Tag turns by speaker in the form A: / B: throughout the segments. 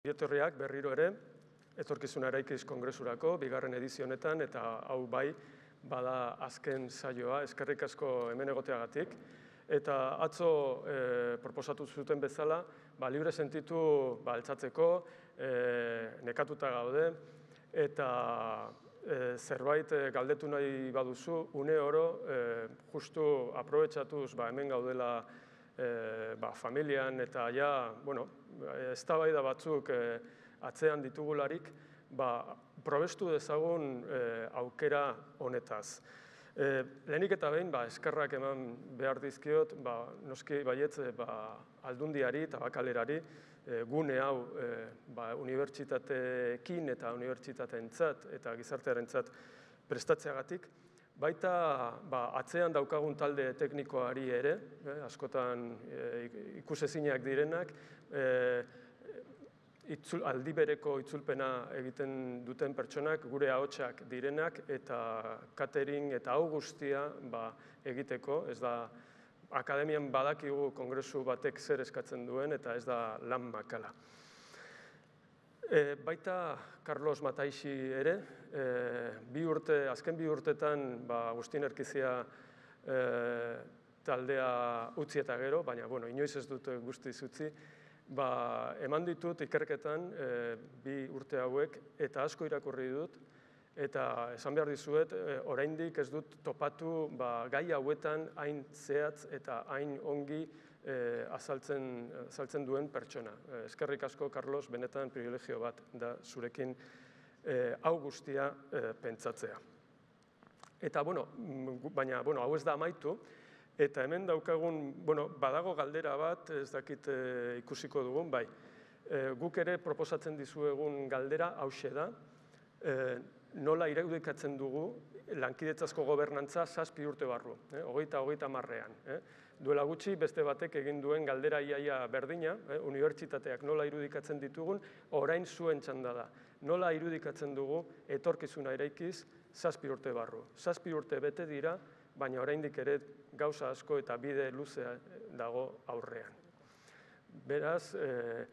A: Bietorriak berriro ere, etorkizuna eraikiz kongresurako, bigarren edizionetan, eta hau bai, bada azken saioa, eskerrik asko hemen egoteagatik. Eta atzo e, proposatu zuten bezala, ba, libre sentitu ba, altzatzeko, e, nekatuta gaude, eta e, zerbait galdetu nahi baduzu, une oro, e, justu aprobetsatuz ba, hemen gaudela e, ba, familian eta ja, bueno, ez da batzuk e, atzean ditugularik, ba, probestu dezagun e, aukera honetaz. E, lehenik eta behin, ba, eskerrak eman behar dizkiot, ba, noski baietz ba, aldundiari eta bakalerari e, gune hau e, ba, unibertsitateekin eta unibertsitateentzat eta gizartearentzat prestatzeagatik, Baita ba, atzean daukagun talde teknikoari ere, eh, askotan eh, ikusezinak direnak, eh, itzul, aldi bereko itzulpena egiten duten pertsonak, gure ahotsak direnak, eta catering eta hau guztia ba, egiteko, ez da akademian badakigu kongresu batek zer eskatzen duen, eta ez da lan makala. E, baita Carlos Mataixi ere, e, bi urte, azken bi urtetan ba, Agustin Erkizia e, taldea utzi eta gero, baina bueno, inoiz ez dut guzti utzi, ba, eman ditut ikerketan e, bi urte hauek eta asko irakurri dut, eta esan behar dizuet, e, oraindik ez dut topatu ba, gai hauetan hain zehatz eta hain ongi azaltzen, azaltzen duen pertsona. E, eskerrik asko, Carlos, benetan privilegio bat da zurekin e, hau guztia e, pentsatzea. Eta, bueno, baina, bueno, hau ez da amaitu, eta hemen daukagun, bueno, badago galdera bat, ez dakit e, ikusiko dugun, bai, e, guk ere proposatzen dizuegun galdera, hause da, e, nola irudikatzen dugu lankidetzazko gobernantza zazpi urte barru, eh, hogeita, hogeita marrean. Eh. Duela gutxi, beste batek egin duen galdera iaia berdina, eh, unibertsitateak nola irudikatzen ditugun, orain zuen txanda da. Nola irudikatzen dugu etorkizuna eraikiz zazpi urte barru. Zazpi urte bete dira, baina oraindik ere gauza asko eta bide luzea dago aurrean. Beraz, eh,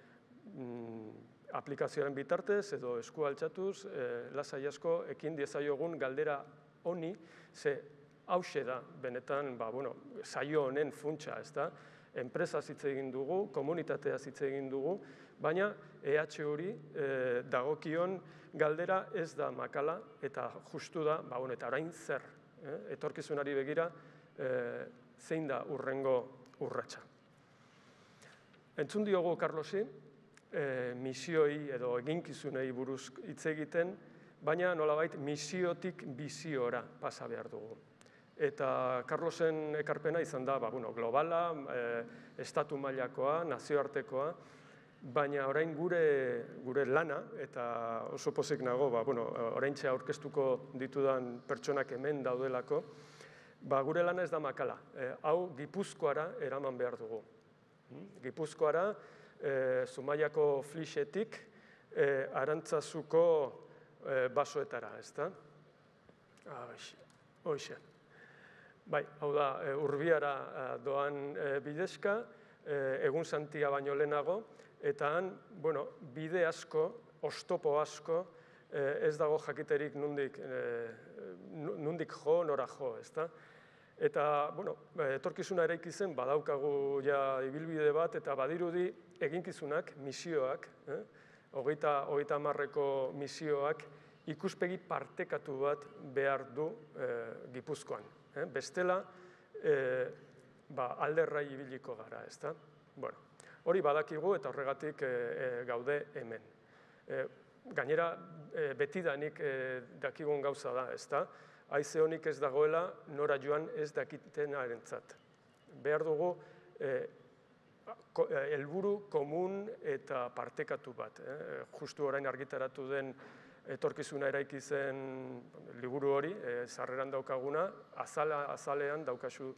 A: mm, aplikazioaren bitartez edo esku altxatuz, e, lasai asko ekin diezaiogun galdera honi, ze hause da, benetan, ba, bueno, saio honen funtsa, ez da, enpresa hitz egin dugu, komunitatea hitz egin dugu, baina EH hori e, dagokion galdera ez da makala eta justu da, ba, bueno, eta orain zer, eh? etorkizunari begira, e, zein da urrengo urratsa. Entzun diogu, Carlosi, e, misioi edo eginkizunei buruz hitz egiten, baina nolabait misiotik biziora pasa behar dugu. Eta Carlosen ekarpena izan da, ba, bueno, globala, e, estatu mailakoa, nazioartekoa, baina orain gure, gure lana, eta oso pozik nago, ba, bueno, orain aurkeztuko ditudan pertsonak hemen daudelako, ba, gure lana ez da makala. E, hau Gipuzkoara eraman behar dugu. Hmm? Gipuzkoara, e, Zumaiako flixetik e, arantzazuko e, basoetara, ez da? Ah, hoxe. Bai, hau da, e, urbiara doan e, bidezka, egun santia baino lehenago, eta han, bueno, bide asko, ostopo asko, ez dago jakiterik nundik, nundik jo, nora jo, ez da? Eta, bueno, etorkizuna eraiki zen, badaukagu ja ibilbide bat, eta badirudi eginkizunak, misioak, eh? hogeita, hogeita marreko misioak, ikuspegi partekatu bat behar du eh, Gipuzkoan. Eh? Bestela, eh, ba, alderrai ibiliko gara, ez da? Bueno, hori badakigu eta horregatik eh, eh, gaude hemen. Eh, gainera, eh, betidanik eh, dakigun gauza da, ez da? haize honik ez dagoela nora joan ez dakiten arentzat. Behar dugu eh, helburu komun eta partekatu bat. Eh? Justu orain argitaratu den etorkizuna eraiki zen liburu hori, eh, zarreran daukaguna, azala, azalean daukazu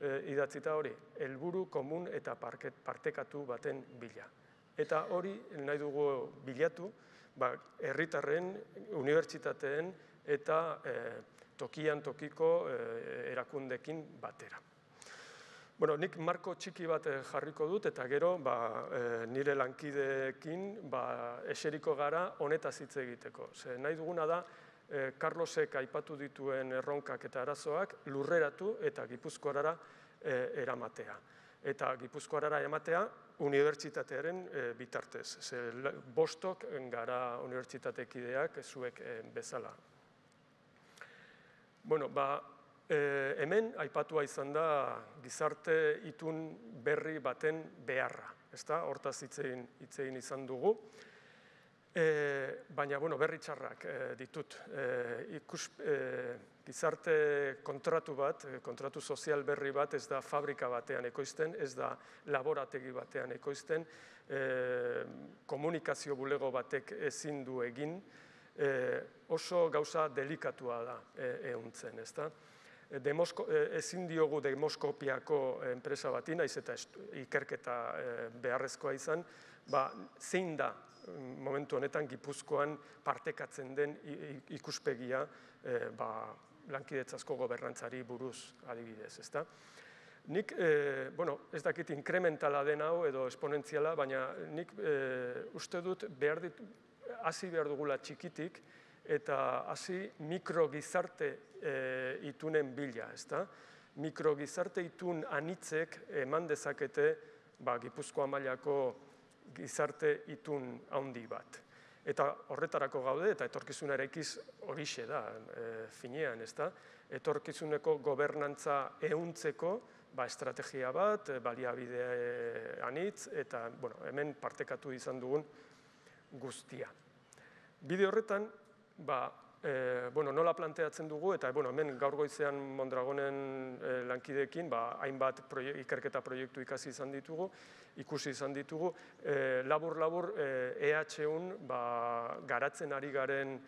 A: eh, idatzita hori, helburu komun eta partekatu baten bila. Eta hori nahi dugu bilatu, ba, herritarren, unibertsitateen eta eh, tokian tokiko eh, erakundekin batera. Bueno, nik marko txiki bat eh, jarriko dut eta gero ba, e, nire lankideekin ba, eseriko gara honetaz hitz egiteko. Ze nahi duguna da, e, Carlosek aipatu dituen erronkak eta arazoak lurreratu eta gipuzkoarara e, eramatea. Eta gipuzkoarara eramatea unibertsitatearen e, bitartez. Ze, bostok gara unibertsitatekideak zuek bezala. Bueno, ba, E, hemen aipatua izan da gizarte itun berri baten beharra, ezta? Hortaz hitzein hitzein izan dugu. E, baina bueno, berri txarrak e, ditut. E, ikus, e, gizarte kontratu bat, kontratu sozial berri bat ez da fabrika batean ekoizten, ez da laborategi batean ekoizten, e, komunikazio bulego batek ezin du egin, e, oso gauza delikatua da e, ehuntzen, ezta? Demosko, eh, ezin diogu demoskopiako enpresa bati, naiz eta ikerketa eh, beharrezkoa izan, ba, zein da mm, momentu honetan Gipuzkoan partekatzen den ikuspegia eh, ba, lankidetzasko gobernantzari buruz adibidez, ezta? Nik, bueno, ez dakit inkrementala den hau edo esponentziala, baina nik uste dut behar dit, hasi behar dugula txikitik, eta hasi mikrogizarte e, itunen bila, ezta? Mikrogizarte itun anitzek eman dezakete ba, Gipuzkoa mailako gizarte itun handi bat. Eta horretarako gaude, eta etorkizuna eraikiz horixe da, e, finean, ezta? Etorkizuneko gobernantza ehuntzeko ba, estrategia bat, baliabide anitz, eta bueno, hemen partekatu izan dugun guztia. Bide horretan, ba, e, bueno, nola planteatzen dugu, eta bueno, hemen gaur goizean Mondragonen e, lankideekin, ba, hainbat proiek, ikerketa proiektu ikasi izan ditugu, ikusi izan ditugu, labur-labur e, EH-un ba, garatzen ari garen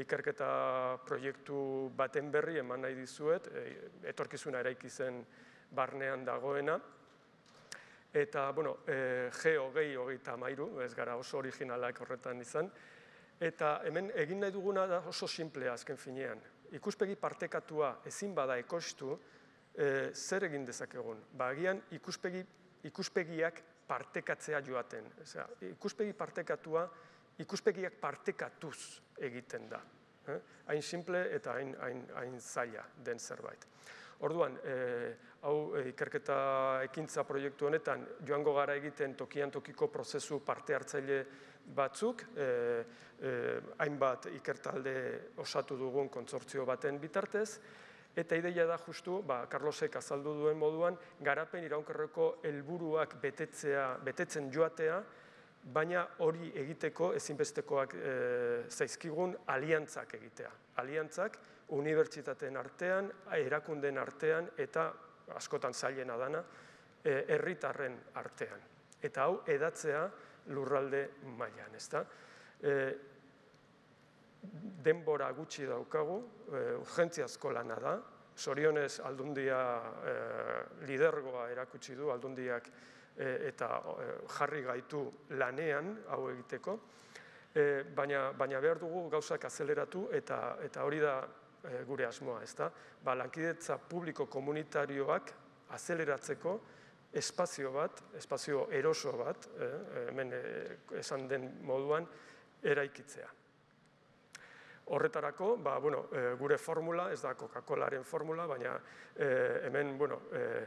A: ikerketa proiektu baten berri eman nahi dizuet, e, etorkizuna eraiki zen barnean dagoena, eta, bueno, e, G hogei hogeita mairu, ez gara oso originalak horretan izan, Eta hemen egin nahi duguna da oso simplea azken finean. Ikuspegi partekatua ezin bada ekoiztu, e, zer egin dezakegun? Ba, agian ikuspegi, ikuspegiak partekatzea joaten. Osea, ikuspegi partekatua, ikuspegiak partekatuz egiten da. Eh? Hain simple eta hain, hain, hain zaila den zerbait. Orduan, e, hau e, ikerketa ekintza proiektu honetan joango gara egiten tokian tokiko prozesu parte hartzaile batzuk, e, e, hainbat ikertalde osatu dugun kontzortzio baten bitartez, eta ideia da justu, ba, Carlosek azaldu duen moduan, garapen iraunkerreko helburuak betetzea, betetzen joatea, baina hori egiteko ezinbestekoak e, zaizkigun aliantzak egitea. Aliantzak unibertsitateen artean, erakunden artean eta askotan zailena dana, herritarren artean. Eta hau edatzea, lurralde mailan, ezta? E, denbora gutxi daukagu, e, urgentziazko lana da, sorionez aldundia e, lidergoa erakutsi du, aldundiak e, eta e, jarri gaitu lanean hau egiteko, e, baina, baina behar dugu gauzak azeleratu eta, eta hori da e, gure asmoa, ezta? Ba, lankidetza publiko komunitarioak azeleratzeko, espazio bat, espazio eroso bat, eh, hemen eh, esan den moduan, eraikitzea. Horretarako, ba, bueno, eh, gure formula, ez da Coca-Colaren formula, baina eh, hemen, bueno, eh,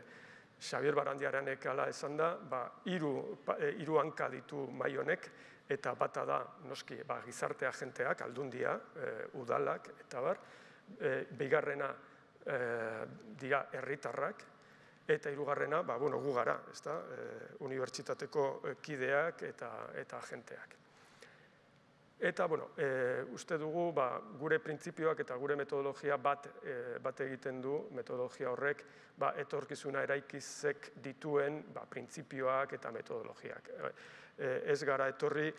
A: Xavier Barandiaranek ala esan da, ba, iru, e, iru hanka ditu mai honek, eta bata da, noski, ba, gizarte agenteak, aldundia, udalak, eta bar, bigarrena dira herritarrak, Eta hirugarrena, ba, bueno, gu gara, ezta? E, unibertsitateko e, kideak eta eta agenteak. Eta, bueno, e, uste dugu, ba, gure printzipioak eta gure metodologia bat, e, bat egiten du, metodologia horrek, ba, etorkizuna eraikizek dituen ba, printzipioak eta metodologiak. E, ez gara etorri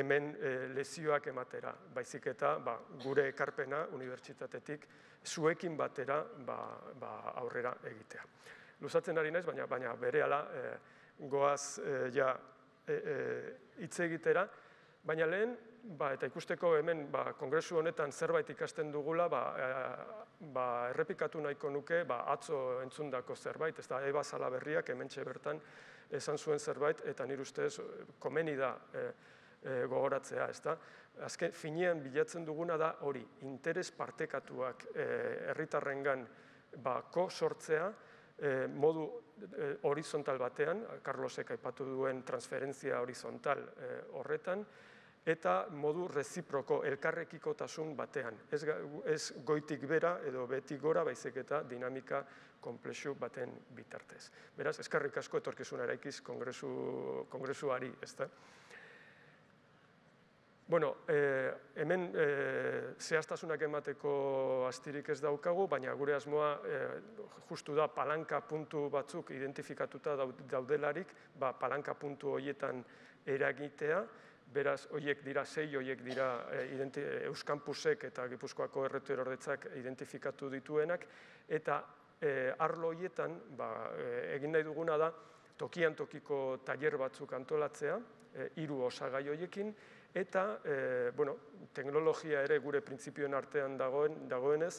A: hemen e, lezioak ematera, baizik eta ba, gure ekarpena unibertsitatetik zuekin batera ba, ba, aurrera egitea lusatzen ari naiz, baina baina berehala e, goaz e, ja e, e, hitz egitera Baina lehen, ba, eta ikusteko hemen ba, kongresu honetan zerbait ikasten dugula, ba, e, ba, errepikatu nahiko nuke ba, atzo entzundako zerbait, ez da, eba berriak hemen bertan esan zuen zerbait, eta nire ustez komeni da e, e, gogoratzea, ez da. Azken, finean bilatzen duguna da hori, interes partekatuak e, herritarrengan ba, ko sortzea, e, modu e, horizontal batean, Carlosek aipatu duen transferentzia horizontal e, horretan, eta modu reziproko elkarrekikotasun batean. Ez, ez goitik bera edo betik gora baizik eta dinamika komplexu baten bitartez. Beraz, eskarrik asko etorkizuna eraikiz kongresu, kongresuari, ez da? Bueno, eh, hemen eh, zehaztasunak emateko astirik ez daukagu, baina gure asmoa eh, justu da palanka puntu batzuk identifikatuta daudelarik, ba, palanka puntu horietan eragitea, beraz, horiek dira sei, horiek dira eh, Euskampusek eta Gipuzkoako erretuerordetzak identifikatu dituenak, eta eh, arlo horietan ba, eh, egin nahi duguna da, tokian tokiko tailer batzuk antolatzea, hiru osagai horiekin, eta e, bueno, teknologia ere gure printzipioen artean dagoen, dagoenez,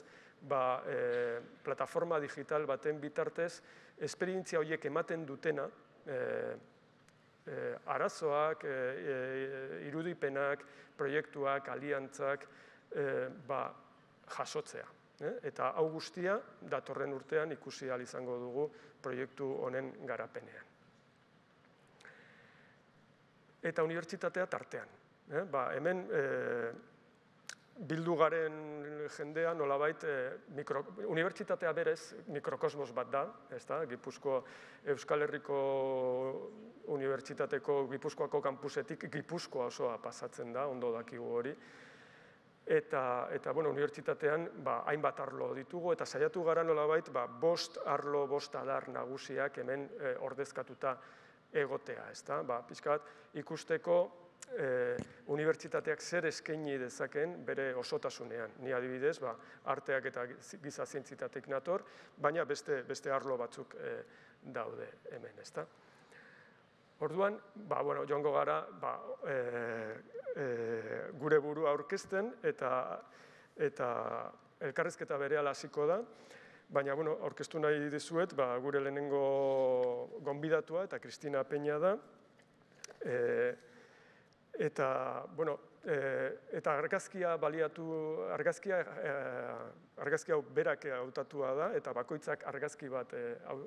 A: ba, e, plataforma digital baten bitartez, esperientzia horiek ematen dutena, e, e, arazoak, e, irudipenak, proiektuak, aliantzak, ba, jasotzea. Eta hau guztia, datorren urtean ikusi izango dugu proiektu honen garapenean. Eta unibertsitatea tartean. Eh, ba, hemen eh, bildu garen jendea nolabait eh, mikro, unibertsitatea berez mikrokosmos bat da, ez da, Gipuzko Euskal Herriko Unibertsitateko Gipuzkoako kampusetik Gipuzkoa osoa pasatzen da, ondo dakigu hori. Eta, eta bueno, unibertsitatean ba, hainbat arlo ditugu, eta saiatu gara nolabait ba, bost arlo, bost adar nagusiak hemen ordezkatuta egotea, ez da? Ba, pixkat, ikusteko e, unibertsitateak zer eskaini dezaken bere osotasunean. Ni adibidez, ba, arteak eta giza zientzitatek nator, baina beste, beste arlo batzuk e, daude hemen, ezta? Orduan, ba, bueno, joango gara ba, e, e, gure burua aurkezten eta, eta elkarrezketa bere hasiko da, baina bueno, aurkeztu nahi dizuet, ba, gure lehenengo gonbidatua eta Kristina Peña da, e, Eta, bueno, e, eta argazkia baliatu, argazkia, e, argazkia berak hautatua da, eta bakoitzak argazki bat e,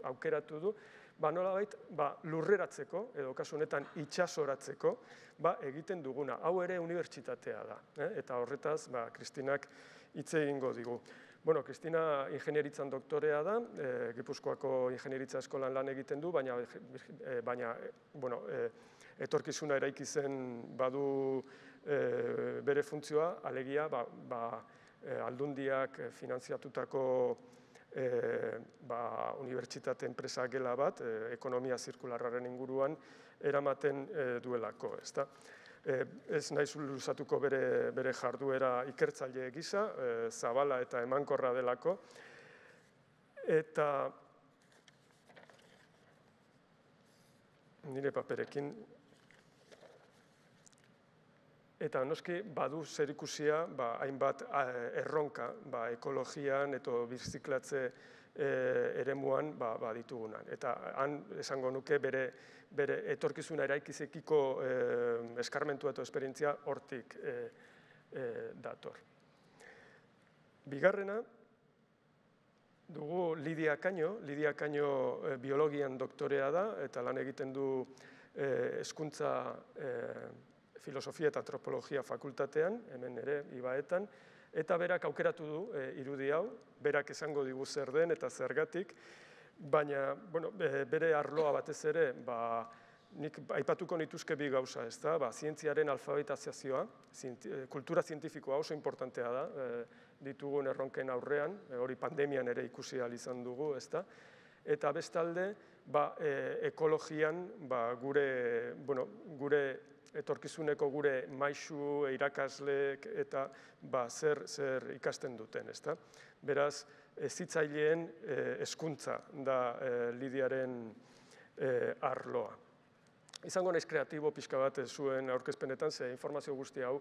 A: aukeratu du, ba nolabait, ba, lurreratzeko, edo kasu honetan itxasoratzeko, ba, egiten duguna. Hau ere unibertsitatea da, eh? eta horretaz, ba, Kristinak hitz egingo digu. Bueno, Kristina ingenieritzan doktorea da, e, Gipuzkoako ingenieritza eskolan lan egiten du, baina, e, baina bueno, e, etorkizuna eraiki zen badu e, bere funtzioa, alegia ba, ba, e, aldundiak finanziatutako e, ba, unibertsitate enpresa gela bat, e, ekonomia zirkularraren inguruan, eramaten e, duelako. Ezta? E, ez nahi luzatuko bere, bere jarduera ikertzaile gisa, e, zabala eta emankorra delako, eta nire paperekin Eta noski badu zer ikusia ba, hainbat erronka ba, ekologian eta biziklatze e, eremuan ba, ba, ditugunan. Eta han esango nuke bere, bere etorkizuna eraikizekiko e, eskarmentu eta esperientzia hortik e, e, dator. Bigarrena, dugu Lidia Kaino, Lidia Kaino e, biologian doktorea da, eta lan egiten du e, eskuntza e, filosofia eta antropologia fakultatean, hemen ere, ibaetan, eta berak aukeratu du e, irudi hau, berak esango digu zer den eta zergatik, baina bueno, bere arloa batez ere, ba, nik aipatuko nituzke bi gauza, ez da, ba, zientziaren alfabetazioa, e, kultura zientifikoa oso importantea da, e, ditugun erronken aurrean, e, hori pandemian ere ikusi izan dugu, ez da, eta bestalde, ba, e, ekologian ba, gure, bueno, gure etorkizuneko gure maisu, irakasleek eta ba, zer, zer ikasten duten, ezta? Beraz, ezitzaileen eh, hezkuntza da eh, Lidiaren eh, arloa. izango naiz kreatibo pixka bat zuen aurkezpenetan, ze informazio guzti hau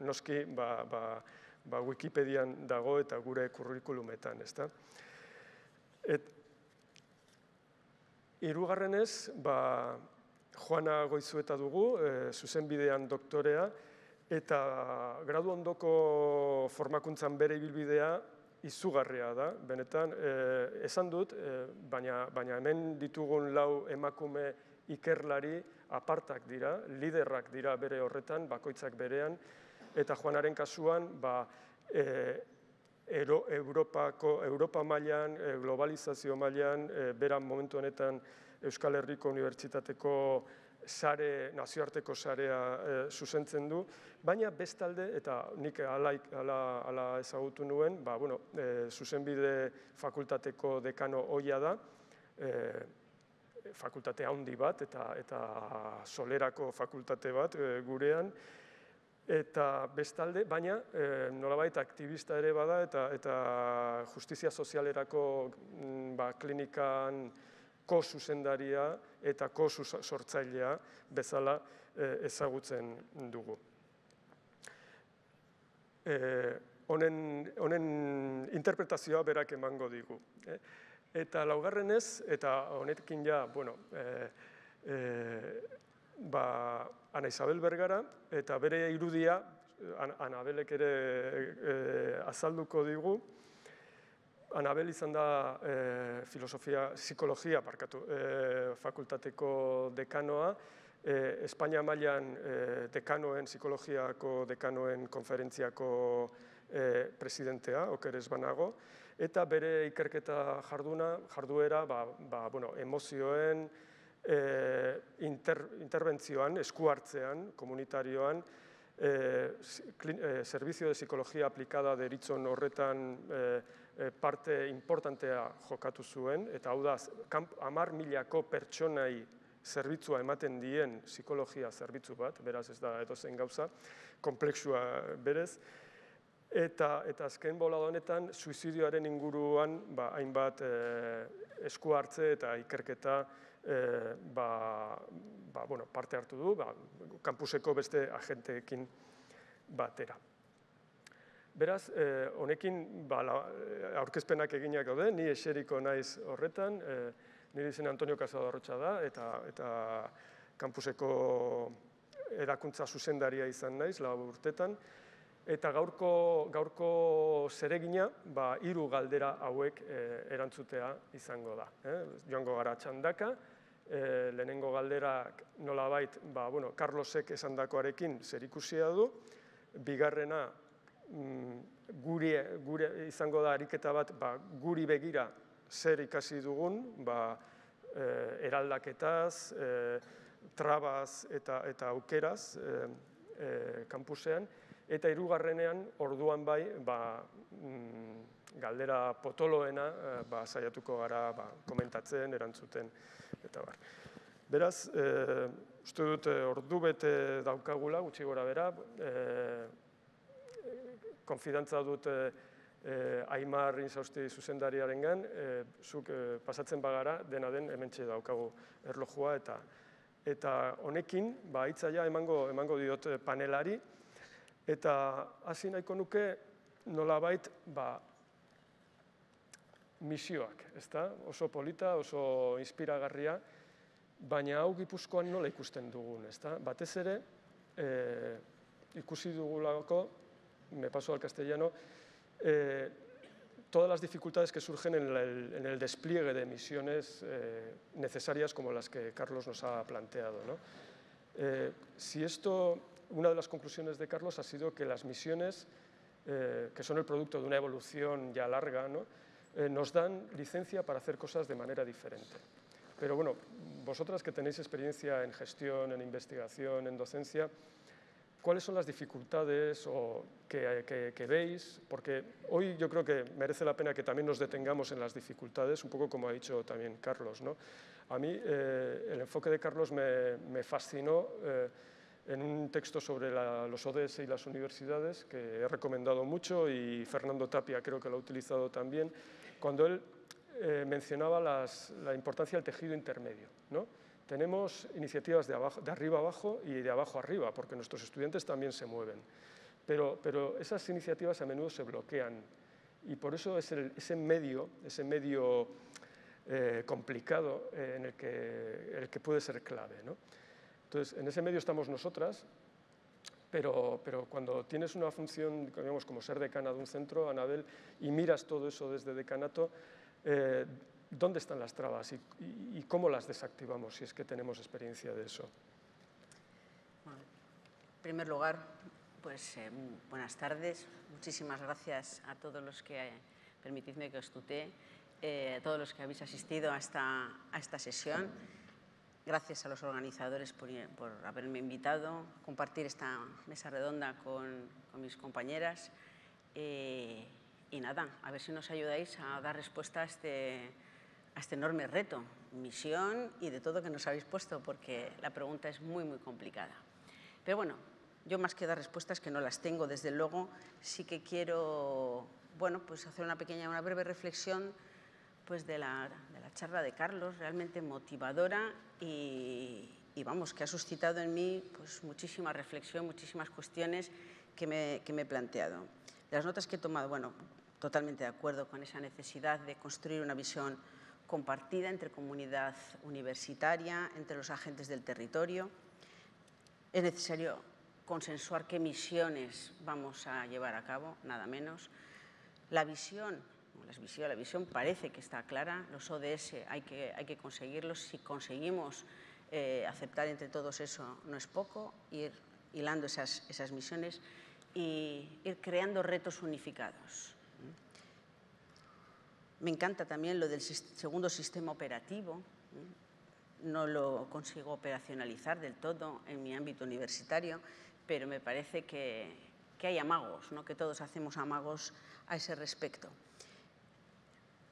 A: noski ba, ba, ba Wikipedian dago eta gure kurrikulumetan, ezta? Et, irugarrenez, ba, Joana Goizueta dugu, e, zuzenbidean doktorea, eta gradu ondoko formakuntzan bere ibilbidea izugarria da, benetan, e, esan dut, e, baina, baina hemen ditugun lau emakume ikerlari apartak dira, liderrak dira bere horretan, bakoitzak berean, eta Juanaren kasuan, ba, e, Ero, Europako, Europa mailan, globalizazio mailan, e, beran momentu honetan Euskal Herriko Unibertsitateko sare, nazioarteko sarea e, zuzentzen du, baina bestalde, eta nik alaik, ala, ala ezagutu nuen, ba, bueno, e, zuzenbide fakultateko dekano hoia da, e, fakultate handi bat, eta, eta solerako fakultate bat e, gurean, eta bestalde, baina e, nolabait aktivista ere bada, eta, eta justizia sozialerako mm, ba, klinikan, ko zuzendaria eta ko sortzailea bezala eh, ezagutzen dugu. Eh, honen, honen interpretazioa berak emango digu. Eh? Eta laugarrenez, eta honetekin ja, bueno, e, e, ba, Ana Isabel Bergara, eta bere irudia, Anabelek ere e, azalduko digu, Anabel izan da e, filosofia, psikologia parkatu, e, fakultateko dekanoa, e, Espainia mailan e, dekanoen, psikologiako dekanoen konferentziako e, presidentea, okerez banago, eta bere ikerketa jarduna, jarduera, ba, ba, bueno, emozioen, e, inter, interbentzioan, esku hartzean, komunitarioan, e, e, Servizio de Psikologia aplikada deritzon horretan e, Eh, parte importantea jokatu zuen, eta hau da, amar milako pertsonai zerbitzua ematen dien psikologia zerbitzu bat, beraz ez da edozen gauza, komplexua berez, eta, eta azken bola honetan, suizidioaren inguruan ba, hainbat e, esku hartze eta ikerketa e, ba, ba, bueno, parte hartu du, ba, kampuseko beste agenteekin batera. Beraz, eh, honekin ba, aurkezpenak eginak daude, ni eseriko naiz horretan, eh, nire izen Antonio Casadarrotxa da, eta, eta kampuseko erakuntza zuzendaria izan naiz, lau urtetan, eta gaurko, gaurko zeregina, ba, hiru galdera hauek eh, erantzutea izango da. Eh? Joango gara txandaka, eh, lehenengo galderak nolabait, ba, bueno, Carlosek esandakoarekin zer ikusia du, bigarrena Mm, guri, gure izango da ariketa bat ba, guri begira zer ikasi dugun, ba, e, eraldaketaz, e, trabaz eta, eta aukeraz e, e, kampusean, eta hirugarrenean orduan bai ba, mm, galdera potoloena e, ba, saiatuko gara ba, komentatzen, erantzuten, eta bar. Beraz, e, uste dut ordu bete daukagula, gutxi gora bera, e, konfidantza dut e, Aimar Inzausti zuzendariaren gan, eh, zuk pasatzen bagara, dena den hemen daukagu erlojua, eta eta honekin, ba, itzaia emango, emango diot panelari, eta hasi nahiko nuke nolabait ba, misioak, ezta? oso polita, oso inspiragarria, baina hau gipuzkoan nola ikusten dugun, ezta? batez ere, e, ikusi dugulako, me paso al castellano, eh, todas las dificultades que surgen en el, despliegue de misiones eh, necesarias como las que Carlos nos ha planteado. Eh, si esto, una de las conclusiones de Carlos ha sido que las misiones, que son el producto de una evolución ya larga, nos dan licencia para hacer cosas de manera diferente. Pero bueno, vosotras que tenéis experiencia en gestión, en investigación, en docencia, cuáles son las dificultades o que, veis, porque hoy yo creo que merece la pena que también nos detengamos en las dificultades, un poco como ha dicho también Carlos. ¿no? A mí eh, el enfoque de Carlos me, fascinó eh, en un texto sobre los ODS y las universidades, que he recomendado mucho y Fernando Tapia creo que lo ha utilizado también, cuando él eh, mencionaba la importancia del tejido intermedio. ¿no? Tenemos iniciativas de, abajo, de arriba abajo y de abajo arriba, porque nuestros estudiantes también se mueven. Pero, pero esas iniciativas a menudo se bloquean y por eso es ese medio, ese medio eh, complicado eh, en el que, el que puede ser clave. ¿no? Entonces, en ese medio estamos nosotras, pero, pero, cuando tienes una función, digamos, como ser decana de un centro, Anabel, y miras todo eso desde decanato, eh, ¿dónde están las trabas y, y, cómo las desactivamos si es que tenemos experiencia de eso?
B: En primer lugar, pues eh, buenas tardes. Muchísimas gracias a todos los que, permitidme que os tutee, eh, a todos los que habéis asistido a a esta sesión. Gracias a los organizadores por, por, haberme invitado a compartir esta mesa redonda con, con mis compañeras. Eh, y nada, a ver si nos ayudáis a dar respuesta a este, a este enorme reto, misión y de todo que nos habéis puesto, porque la pregunta es muy, muy complicada. Pero bueno, yo más que dar respuestas, que no las tengo, desde luego, sí que quiero bueno, pues hacer una pequeña, una breve reflexión pues de, la, de la charla de Carlos, realmente motivadora y, y, vamos, que ha suscitado en mí pues, muchísima reflexión, muchísimas cuestiones que me, que me he planteado. Las notas que he tomado, bueno, totalmente de acuerdo con esa necesidad de construir una visión compartida entre comunidad universitaria, entre los agentes del territorio. Es necesario consensuar qué misiones vamos a llevar a cabo, nada menos. La visión, la visión, la visión parece que está clara, los ODS hay que, hay que conseguirlos, si conseguimos eh, aceptar entre todos eso no es poco, ir hilando esas, esas misiones y ir creando retos unificados. Me encanta también lo del segundo sistema operativo, no lo consigo operacionalizar del todo en mi ámbito universitario, pero me parece que, que hay amagos, ¿no? que todos hacemos amagos a ese respecto.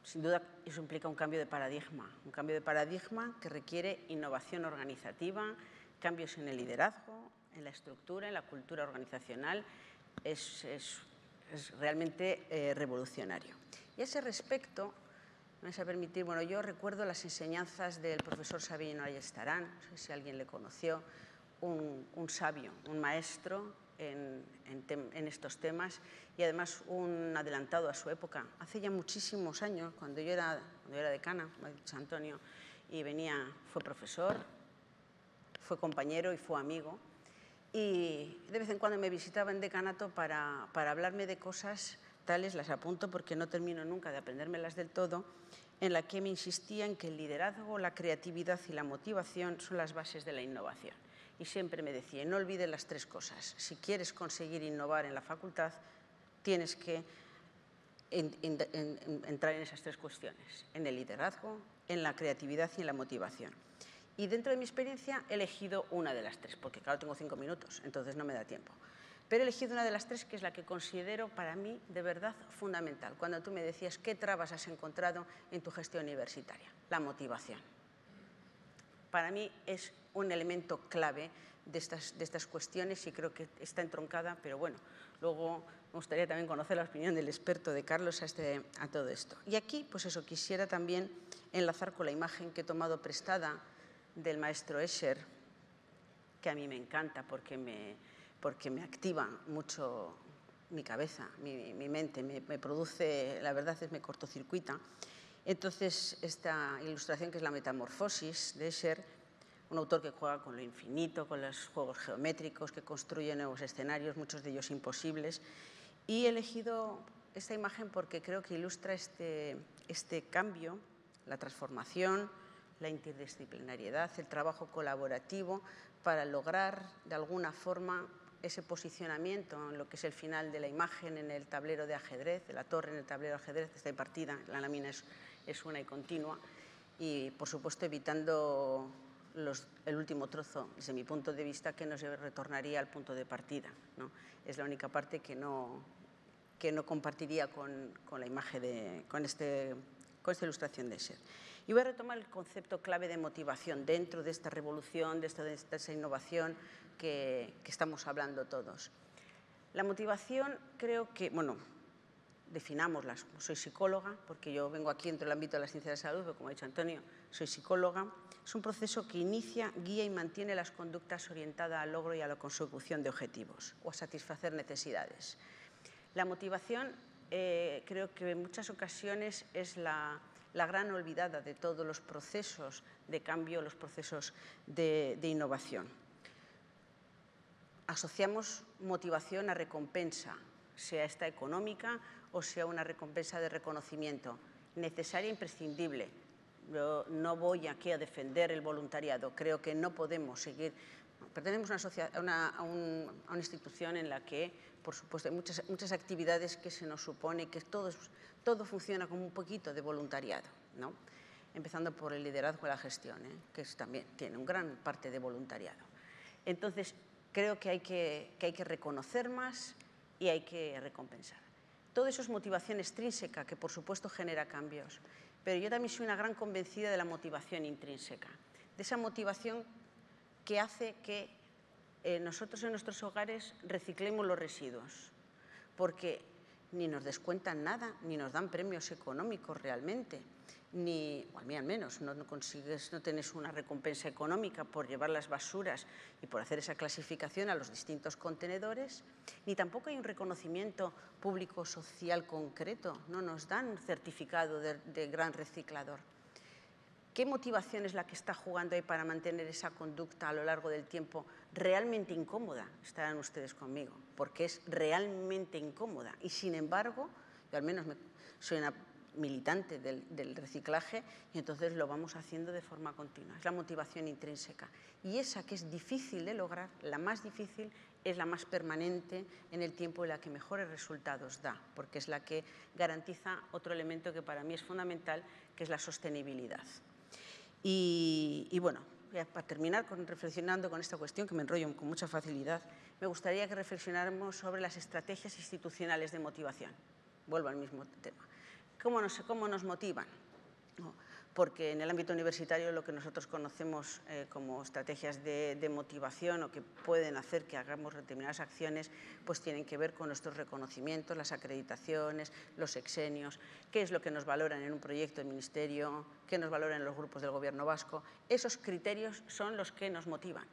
B: Sin duda, eso implica un cambio de paradigma, un cambio de paradigma que requiere innovación organizativa, cambios en el liderazgo, en la estructura, en la cultura organizacional. Es, es, es realmente eh, revolucionario. Y a ese respecto, me vais a permitir, bueno, yo recuerdo las enseñanzas del profesor Sabino Ayestarán, no sé si alguien le conoció, un, un sabio, un maestro en, en, en, estos temas y además un adelantado a su época. Hace ya muchísimos años, cuando yo era, cuando yo era decana, como ha dicho Antonio, y venía, fue profesor, fue compañero y fue amigo. Y de vez en cuando me visitaba en decanato para, para hablarme de cosas tales, las apunto porque no termino nunca de aprendérmelas del todo, en la que me insistía en que el liderazgo, la creatividad y la motivación son las bases de la innovación y siempre me decía, no olvides las tres cosas. Si quieres conseguir innovar en la facultad, tienes que en, en, en, entrar en esas tres cuestiones, en el liderazgo, en la creatividad y en la motivación. Y dentro de mi experiencia he elegido una de las tres, porque claro, tengo cinco minutos, entonces no me da tiempo. Pero he elegido una de las tres que es la que considero para mí de verdad fundamental. Cuando tú me decías qué trabas has encontrado en tu gestión universitaria, la motivación. Para mí es un elemento clave de estas, de estas cuestiones y creo que está entroncada, pero bueno, luego me gustaría también conocer la opinión del experto de Carlos a, este, a todo esto. Y aquí, pues eso, quisiera también enlazar con la imagen que he tomado prestada del maestro Escher, que a mí me encanta porque me, porque me activa mucho mi cabeza, mi, mi mente, me, produce, la verdad es me cortocircuita. Entonces, esta ilustración que es la metamorfosis de Escher, un autor que juega con lo infinito, con los juegos geométricos, que construye nuevos escenarios, muchos de ellos imposibles. Y he elegido esta imagen porque creo que ilustra este, este cambio, la transformación, la interdisciplinariedad, el trabajo colaborativo para lograr de alguna forma ese posicionamiento en lo que es el final de la imagen en el tablero de ajedrez, de la torre en el tablero de ajedrez, está partida, la lámina es, es una y continua, y por supuesto evitando el último trozo, desde mi punto de vista, que nos retornaría al punto de partida. ¿no? Es la única parte que no, que no compartiría con, con la imagen de, con, este, con esta ilustración de ser. Y voy a retomar el concepto clave de motivación dentro de esta revolución, de esta, de esta innovación que, que estamos hablando todos. La motivación creo que, bueno, definámosla. Soy psicóloga, porque yo vengo aquí dentro del ámbito de la ciencia de la salud, pero como ha dicho Antonio, soy psicóloga, es un proceso que inicia, guía y mantiene las conductas orientadas al logro y a la consecución de objetivos o a satisfacer necesidades. La motivación eh, creo que en muchas ocasiones es la, gran olvidada de todos los procesos de cambio, los procesos de innovación. Asociamos motivación a recompensa, sea esta económica o sea una recompensa de reconocimiento, necesaria e imprescindible. No voy aquí a defender el voluntariado, creo que no podemos seguir. Pertenecemos a una, institución en la que por supuesto, hay muchas, actividades que se nos supone que todo, funciona como un poquito de voluntariado, ¿no? empezando por el liderazgo y la gestión, ¿eh? que también tiene un gran parte de voluntariado. Entonces, creo que hay que reconocer más y hay que recompensar. Todo eso es motivación extrínseca, que por supuesto genera cambios, pero yo también soy una gran convencida de la motivación intrínseca, de esa motivación que hace que eh, nosotros en nuestros hogares reciclemos los residuos, porque ni nos descuentan nada, ni nos dan premios económicos realmente, ni, o a mí al menos, no, consigues, no tienes una recompensa económica por llevar las basuras y por hacer esa clasificación a los distintos contenedores, ni tampoco hay un reconocimiento público social concreto, no nos dan certificado de gran reciclador. ¿Qué motivación es la que está jugando ahí para mantener esa conducta a lo largo del tiempo realmente incómoda? Estarán ustedes conmigo, porque es realmente incómoda. Y sin embargo, yo al menos soy una militante del, reciclaje y entonces lo vamos haciendo de forma continua. Es la motivación intrínseca. Y esa que es difícil de lograr, la más difícil, es la más permanente en el tiempo y la que mejores resultados da, porque es la que garantiza otro elemento que para mí es fundamental, que es la sostenibilidad. Y, bueno, para terminar con, reflexionando con esta cuestión, que me enrollo con mucha facilidad, me gustaría que reflexionáramos sobre las estrategias institucionales de motivación. Vuelvo al mismo tema. ¿Cómo nos, cómo nos motivan? porque en el ámbito universitario lo que nosotros conocemos eh, como estrategias de, motivación o que pueden hacer que hagamos determinadas acciones, pues tienen que ver con nuestros reconocimientos, las acreditaciones, los exenios, qué es lo que nos valoran en un proyecto del ministerio, qué nos valoran los grupos del gobierno vasco. Esos criterios son los que nos motivan.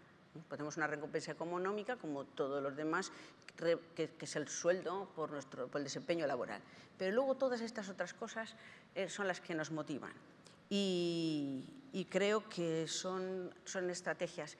B: Tenemos una recompensa económica, como todos los demás, que, es el sueldo por, nuestro, por el desempeño laboral. Pero luego todas estas otras cosas eh, son las que nos motivan y, creo que son, son estrategias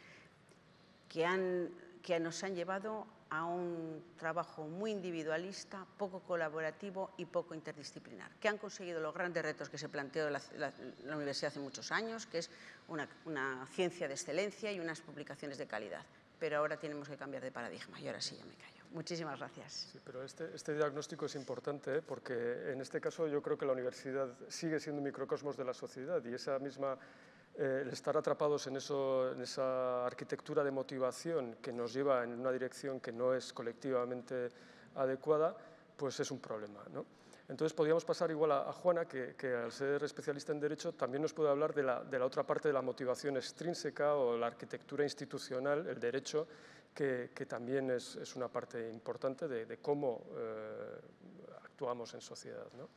B: que, han, que nos han llevado a un trabajo muy individualista, poco colaborativo y poco interdisciplinar, que han conseguido los grandes retos que se planteó la, la, universidad hace muchos años, que es una, una, ciencia de excelencia y unas publicaciones de calidad. Pero ahora tenemos que cambiar de paradigma y ahora sí ya me callo. Muchísimas gracias.
A: Sí, pero este, este diagnóstico es importante ¿eh? porque en este caso yo creo que la universidad sigue siendo un microcosmos de la sociedad y esa misma, eh, el estar atrapados en, eso, en esa arquitectura de motivación que nos lleva en una dirección que no es colectivamente adecuada, pues es un problema. ¿no? Entonces podríamos pasar igual a, Juana, que, que, al ser especialista en Derecho también nos puede hablar de la, de la otra parte de la motivación extrínseca o la arquitectura institucional, el derecho, que, también es, una parte importante de, cómo eh, actuamos en sociedad. ¿no?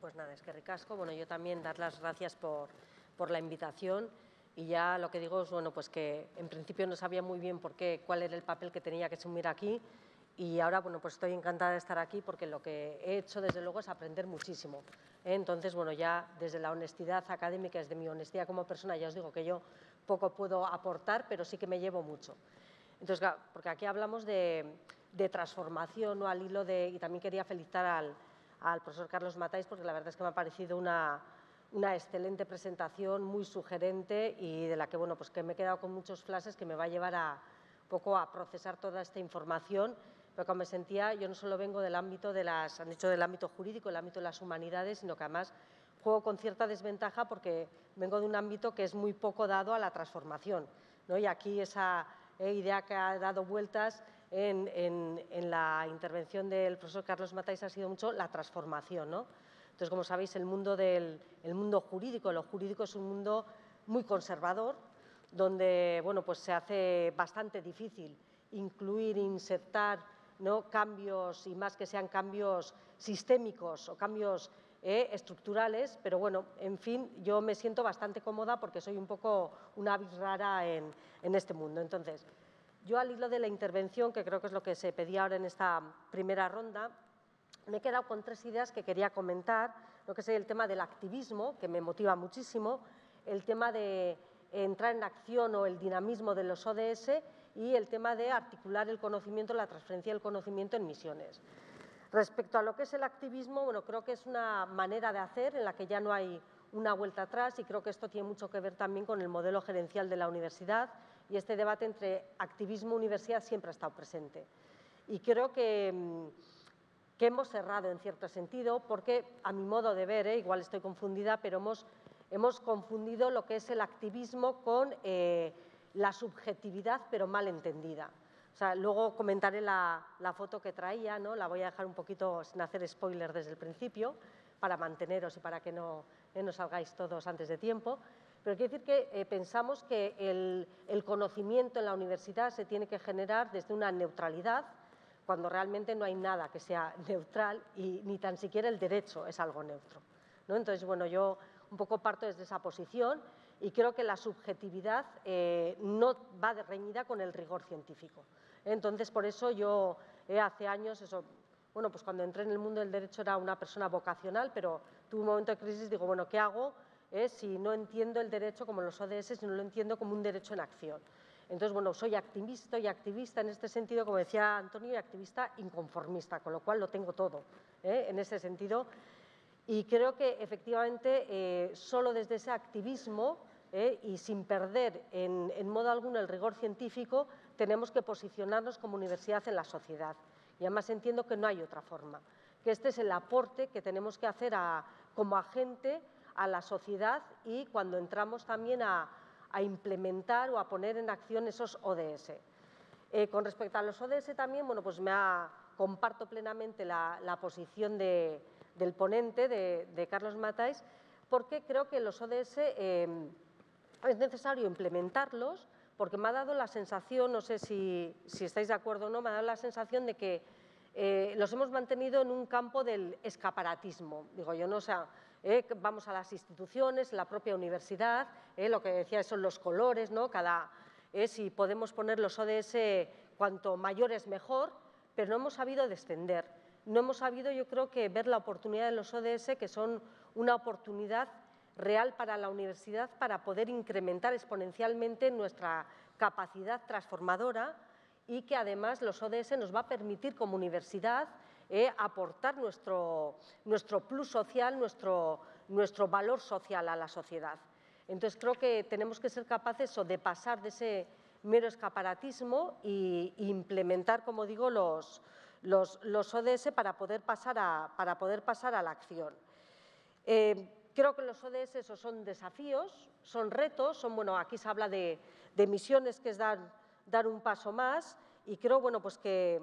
C: Pues nada, es que ricasco. Bueno, yo también dar las gracias por, por, la invitación y ya lo que digo es bueno, pues que en principio no sabía muy bien por qué, cuál era el papel que tenía que asumir aquí y ahora bueno, pues estoy encantada de estar aquí porque lo que he hecho desde luego es aprender muchísimo. Entonces, bueno, ya desde la honestidad académica, desde mi honestidad como persona, ya os digo que yo poco puedo aportar, pero sí que me llevo mucho. Entonces, porque aquí hablamos de, transformación ¿no? al hilo de, y también quería felicitar al, profesor Carlos Matáis porque la verdad es que me ha parecido una, excelente presentación, muy sugerente y de la que, bueno, pues que me he quedado con muchos flashes que me va a llevar a poco a procesar toda esta información, pero como me sentía, yo no solo vengo del ámbito de las, han dicho del ámbito jurídico, el ámbito de las humanidades, sino que además juego con cierta desventaja porque vengo de un ámbito que es muy poco dado a la transformación, ¿no? Y aquí esa eh, idea que ha dado vueltas en, la intervención del profesor Carlos Matáis ha sido mucho la transformación. ¿no? Entonces, como sabéis, el mundo, del, el mundo jurídico, lo jurídico es un mundo muy conservador, donde bueno, pues se hace bastante difícil incluir, insertar ¿no? cambios, y más que sean cambios sistémicos o cambios eh, estructurales, pero bueno, en fin, yo me siento bastante cómoda porque soy un poco una avis rara en, en este mundo. Entonces, yo al hilo de la intervención, que creo que es lo que se pedía ahora en esta primera ronda, me he quedado con tres ideas que quería comentar, lo que es el tema del activismo, que me motiva muchísimo, el tema de entrar en acción o el dinamismo de los ODS y el tema de articular el conocimiento, la transferencia del conocimiento en misiones. Respecto a lo que es el activismo, bueno, creo que es una manera de hacer en la que ya no hay una vuelta atrás y creo que esto tiene mucho que ver también con el modelo gerencial de la universidad y este debate entre activismo y universidad siempre ha estado presente. Y creo que, mm, que hemos cerrado en cierto sentido porque, a mi modo de ver, ¿eh? igual estoy confundida, pero hemos, hemos confundido lo que es el activismo con eh, la subjetividad, pero mal entendida. O sea, luego comentaré la, foto que traía, ¿no? la voy a dejar un poquito sin hacer spoiler desde el principio, para manteneros y para que no, no salgáis todos antes de tiempo. Pero quiero decir que eh, pensamos que el, el, conocimiento en la universidad se tiene que generar desde una neutralidad, cuando realmente no hay nada que sea neutral y ni tan siquiera el derecho es algo neutro. ¿no? Entonces, bueno, yo un poco parto desde esa posición y creo que la subjetividad eh, no va de reñida con el rigor científico. Entonces, por eso yo eh, hace años, eso, bueno, pues cuando entré en el mundo del derecho era una persona vocacional, pero tuve un momento de crisis, digo, bueno, ¿qué hago eh, si no entiendo el derecho como los ODS, si no lo entiendo como un derecho en acción? Entonces, bueno, soy activista y activista en este sentido, como decía Antonio, y activista inconformista, con lo cual lo tengo todo en ese sentido. Y creo que efectivamente solo desde ese activismo ¿eh? y sin perder en, modo alguno el rigor científico, tenemos que posicionarnos como universidad en la sociedad. Y además entiendo que no hay otra forma, que este es el aporte que tenemos que hacer como agente a la sociedad y cuando entramos también a, implementar o a poner en acción esos ODS. Eh, con respecto a los ODS también, bueno, pues me comparto plenamente la, posición del ponente, de, Carlos Matáis, porque creo que los ODS eh, es necesario implementarlos porque me ha dado la sensación, no sé si, estáis de acuerdo o no, me ha dado la sensación de que eh, los hemos mantenido en un campo del escaparatismo. Digo yo, no, o sea, eh, vamos a las instituciones, la propia universidad, eh, lo que decía son los colores, ¿no? Cada, si podemos poner los ODS cuanto mayores mejor, pero no hemos sabido descender. No hemos sabido, yo creo que ver la oportunidad de los ODS, que son una oportunidad real para la universidad para poder incrementar exponencialmente nuestra capacidad transformadora y que además los ODS nos va a permitir como universidad eh, aportar nuestro, nuestro, plus social, nuestro, nuestro valor social a la sociedad. Entonces creo que tenemos que ser capaces de pasar de ese mero escaparatismo e implementar, como digo, los, los, los, ODS para poder pasar a, para poder pasar a la acción. Eh, Creo que los ODS son desafíos, son retos, son, bueno, aquí se habla de, misiones que es dar, dar, un paso más y creo bueno, pues que,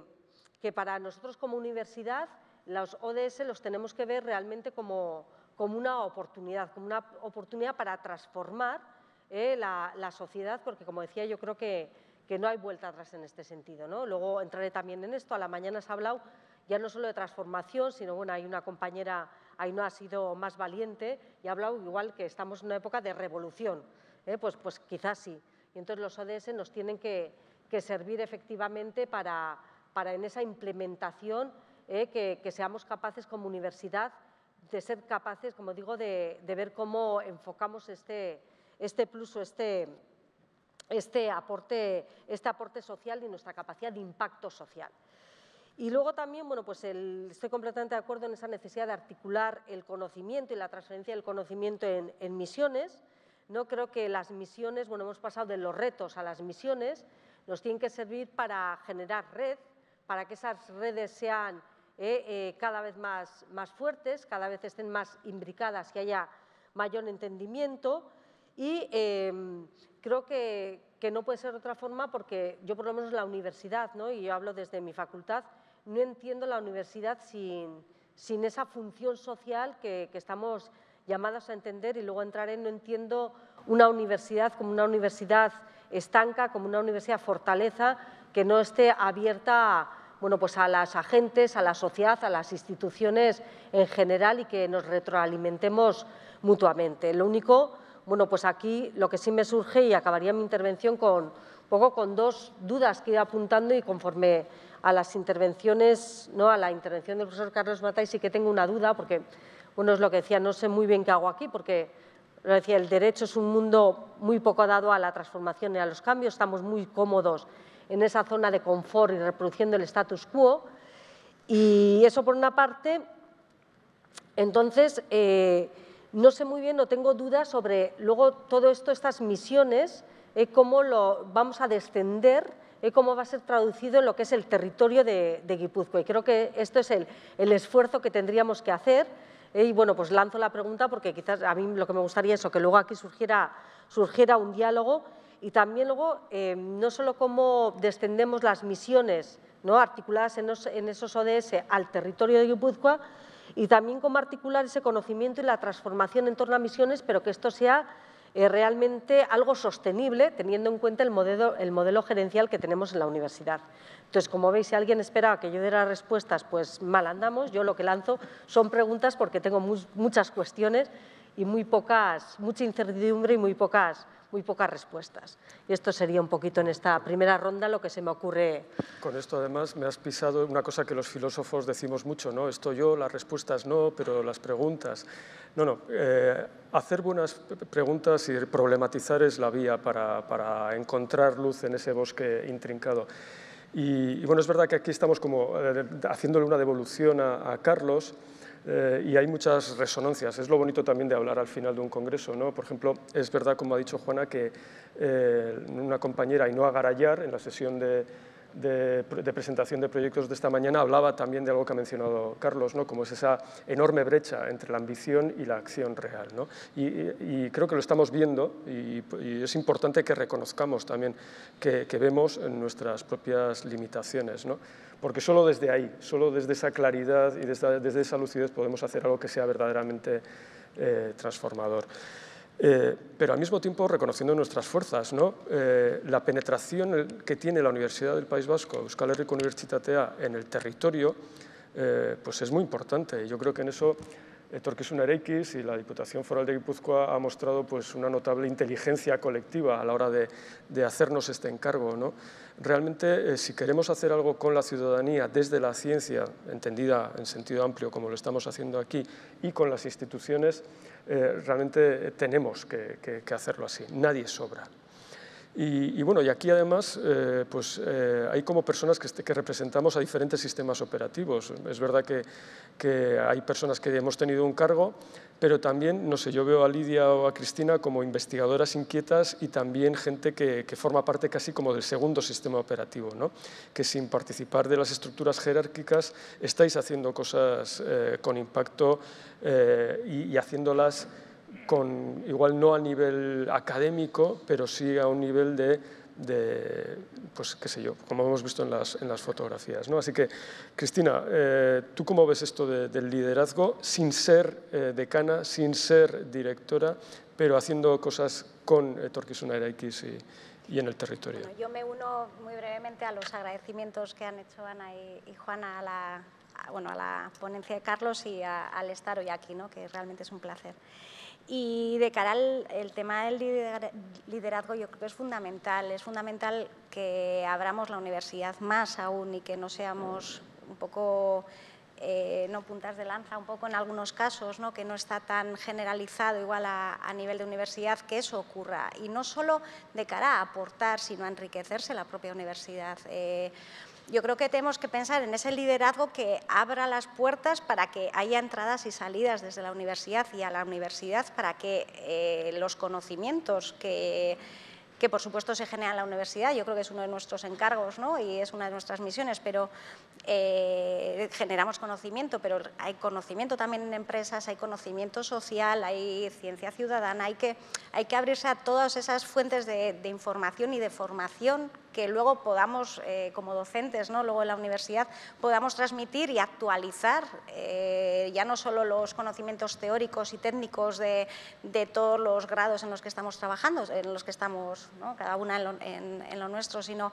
C: que, para nosotros como universidad los ODS los tenemos que ver realmente como, como una oportunidad, como una oportunidad para transformar eh, la, sociedad, porque como decía yo creo que, que, no hay vuelta atrás en este sentido. ¿no? Luego entraré también en esto, a la mañana se ha hablado ya no solo de transformación, sino bueno, hay una compañera ahí no ha sido más valiente y ha hablado igual que estamos en una época de revolución. ¿eh? Pues, pues quizás sí. Y entonces los ODS nos tienen que, servir efectivamente para, para, en esa implementación ¿eh? que, seamos capaces como universidad de ser capaces, como digo, de, ver cómo enfocamos este, este plus o este, este, aporte, este aporte social y nuestra capacidad de impacto social. Y luego también, bueno, pues estoy completamente de acuerdo en esa necesidad de articular el conocimiento y la transferencia del conocimiento en, misiones. No creo que las misiones, bueno, hemos pasado de los retos a las misiones, nos tienen que servir para generar red, para que esas redes sean eh, eh, cada vez más, más fuertes, cada vez estén más imbricadas, que haya mayor entendimiento. Y em, creo que, que, no puede ser de otra forma porque yo por lo menos la universidad, ¿no? y yo hablo desde mi facultad, no entiendo la universidad sin, sin esa función social que, estamos llamados a entender y luego entraré, no entiendo una universidad como una universidad estanca, como una universidad fortaleza, que no esté abierta bueno, pues a las agentes, a la sociedad, a las instituciones en general y que nos retroalimentemos mutuamente. Lo único, bueno, pues aquí lo que sí me surge y acabaría mi intervención con poco con dos dudas que he ido apuntando y conforme a las intervenciones, ¿no? a la intervención del profesor Carlos Matay sí que tengo una duda porque, bueno, es lo que decía, no sé muy bien qué hago aquí porque lo decía, el derecho es un mundo muy poco dado a la transformación y a los cambios, estamos muy cómodos en esa zona de confort y reproduciendo el status quo. Y eso por una parte, entonces, eh, no sé muy bien, no tengo dudas sobre luego todo esto, estas misiones, eh, cómo lo vamos a descender, eh, cómo va a ser traducido en lo que es el territorio de, Guipúzcoa. Y creo que esto es el, esfuerzo que tendríamos que hacer. y bueno, pues lanzo la pregunta porque quizás a mí lo que me gustaría es que luego aquí surgiera, surgiera un diálogo y también luego eh, no solo cómo descendemos las misiones ¿no? articuladas en, esos ODS al territorio de Guipúzcoa, y también cómo articular ese conocimiento y la transformación en torno a misiones, pero que esto sea eh, realmente algo sostenible, teniendo en cuenta el modelo, el modelo gerencial que tenemos en la universidad. Entonces, como veis, si alguien espera que yo diera respuestas, pues mal andamos. Yo lo que lanzo son preguntas porque tengo muchas cuestiones y muy pocas, mucha incertidumbre y muy pocas muy pocas respuestas. Y esto sería un poquito en esta primera ronda lo que se me ocurre.
A: Con esto además me has pisado una cosa que los filósofos decimos mucho, ¿no? Esto yo, las respuestas no, pero las preguntas. No, no, eh, hacer buenas preguntas y problematizar es la vía para, para encontrar luz en ese bosque intrincado. Y, bueno, es verdad que aquí estamos como eh, haciéndole una devolución a, a Carlos, eh, y hay muchas resonancias. Es lo bonito también de hablar al final de un congreso. ¿no? Por ejemplo, es verdad, como ha dicho Juana, que eh, una compañera, Ainhoa Garayar, en la sesión de, de, presentación de proyectos de esta mañana hablaba también de algo que ha mencionado Carlos, ¿no? como es esa enorme brecha entre la ambición y la acción real. ¿no? Y, creo que lo estamos viendo y, es importante que reconozcamos también que, que, vemos nuestras propias limitaciones. ¿no? Porque solo desde ahí, solo desde esa claridad y desde, esa lucidez podemos hacer algo que sea verdaderamente eh, transformador. Eh, pero al mismo tiempo reconociendo nuestras fuerzas. ¿no? Eh, la penetración que tiene la Universidad del País Vasco, Euskal Herriko Unibertsitatea, en el territorio, pues es muy importante. Yo creo que en eso Etorkizun Ereikis y la Diputación Foral de Guipúzcoa ha mostrado pues, una notable inteligencia colectiva a la hora de, hacernos este encargo. ¿no? Realmente, eh, si queremos hacer algo con la ciudadanía desde la ciencia, entendida en sentido amplio como lo estamos haciendo aquí, y con las instituciones, eh, realmente tenemos que, que hacerlo así. Nadie sobra. Y, bueno, y aquí además eh, pues, eh, hay como personas que, que, representamos a diferentes sistemas operativos. Es verdad que, que, hay personas que hemos tenido un cargo, pero también, no sé, yo veo a Lidia o a Cristina como investigadoras inquietas y también gente que, forma parte casi como del segundo sistema operativo, ¿no? que sin participar de las estructuras jerárquicas estáis haciendo cosas eh, con impacto y haciéndolas con, igual no a nivel académico, pero sí a un nivel de, de pues qué sé yo, como hemos visto en las, en las fotografías. ¿no? Así que, Cristina, eh, ¿tú cómo ves esto del liderazgo sin ser eh, decana, sin ser directora, pero haciendo cosas con eh, Torquisuna X y, y, en el territorio?
D: yo me uno muy brevemente a los agradecimientos que han hecho Ana y, y Juana a la, bueno, a la ponencia de Carlos y al estar hoy aquí, ¿no? que realmente es un placer. Y de cara al el tema del liderazgo, yo creo que es fundamental. Es fundamental que abramos la universidad más aún y que no seamos un poco eh, no puntas de lanza, un poco en algunos casos, ¿no? que no está tan generalizado igual a, nivel de universidad, que eso ocurra. Y no solo de cara a aportar, sino a enriquecerse la propia universidad. Eh, yo creo que tenemos que pensar en ese liderazgo que abra las puertas para que haya entradas y salidas desde la universidad y a la universidad para que eh, los conocimientos que que por supuesto se genera en la universidad, yo creo que es uno de nuestros encargos ¿no? y es una de nuestras misiones, pero eh, generamos conocimiento, pero hay conocimiento también en empresas, hay conocimiento social, hay ciencia ciudadana, hay que, hay que abrirse a todas esas fuentes de, información y de formación que luego podamos, eh, como docentes, ¿no? luego en la universidad, podamos transmitir y actualizar eh, ya no solo los conocimientos teóricos y técnicos de, de, todos los grados en los que estamos trabajando, en los que estamos cada una en lo, nuestro, sino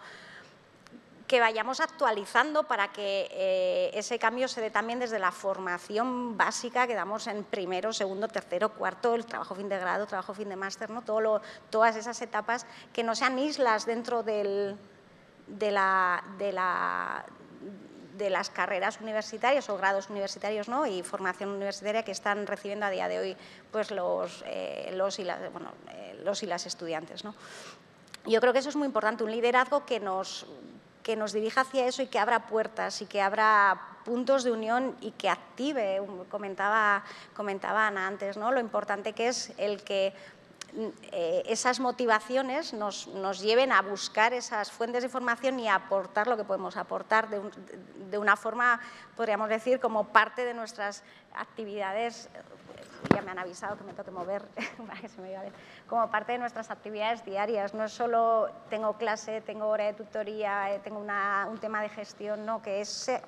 D: que vayamos actualizando para que eh, ese cambio se dé también desde la formación básica que damos en primero, segundo, tercero, cuarto, el trabajo fin de grado, trabajo fin de máster, ¿no? Todo todas esas etapas que no sean islas dentro del, de, la, de, la, las carreras universitarias o grados universitarios ¿no? y formación universitaria que están recibiendo a día de hoy pues, los, eh, los, y, las, bueno, eh, los y las estudiantes. ¿no? Yo creo que eso es muy importante, un liderazgo que nos que nos dirija hacia eso y que abra puertas y que abra puntos de unión y que active, comentaba, comentaba Ana antes, ¿no? lo importante que es el que eh, esas motivaciones nos, nos, lleven a buscar esas fuentes de información y a aportar lo que podemos aportar de, de una forma, podríamos decir, como parte de nuestras actividades ya me han avisado que me tengo que mover para que se me como parte de nuestras actividades diarias. No es solo tengo clase, tengo hora de tutoría, eh, tengo un tema de gestión, no, que es eh,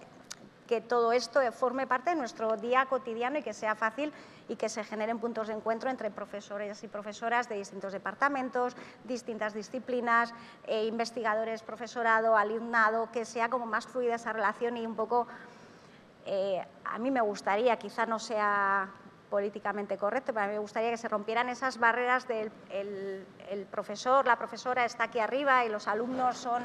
D: que todo esto forme parte de nuestro día cotidiano y que sea fácil y que se generen puntos de encuentro entre profesores y profesoras de distintos departamentos, distintas disciplinas, eh, investigadores, profesorado, alumnado, que sea como más fluida esa relación y un poco... a mí me gustaría, quizá no sea políticamente correcto, pero a mí me gustaría que se rompieran esas barreras del el, profesor, la profesora está aquí arriba y los alumnos son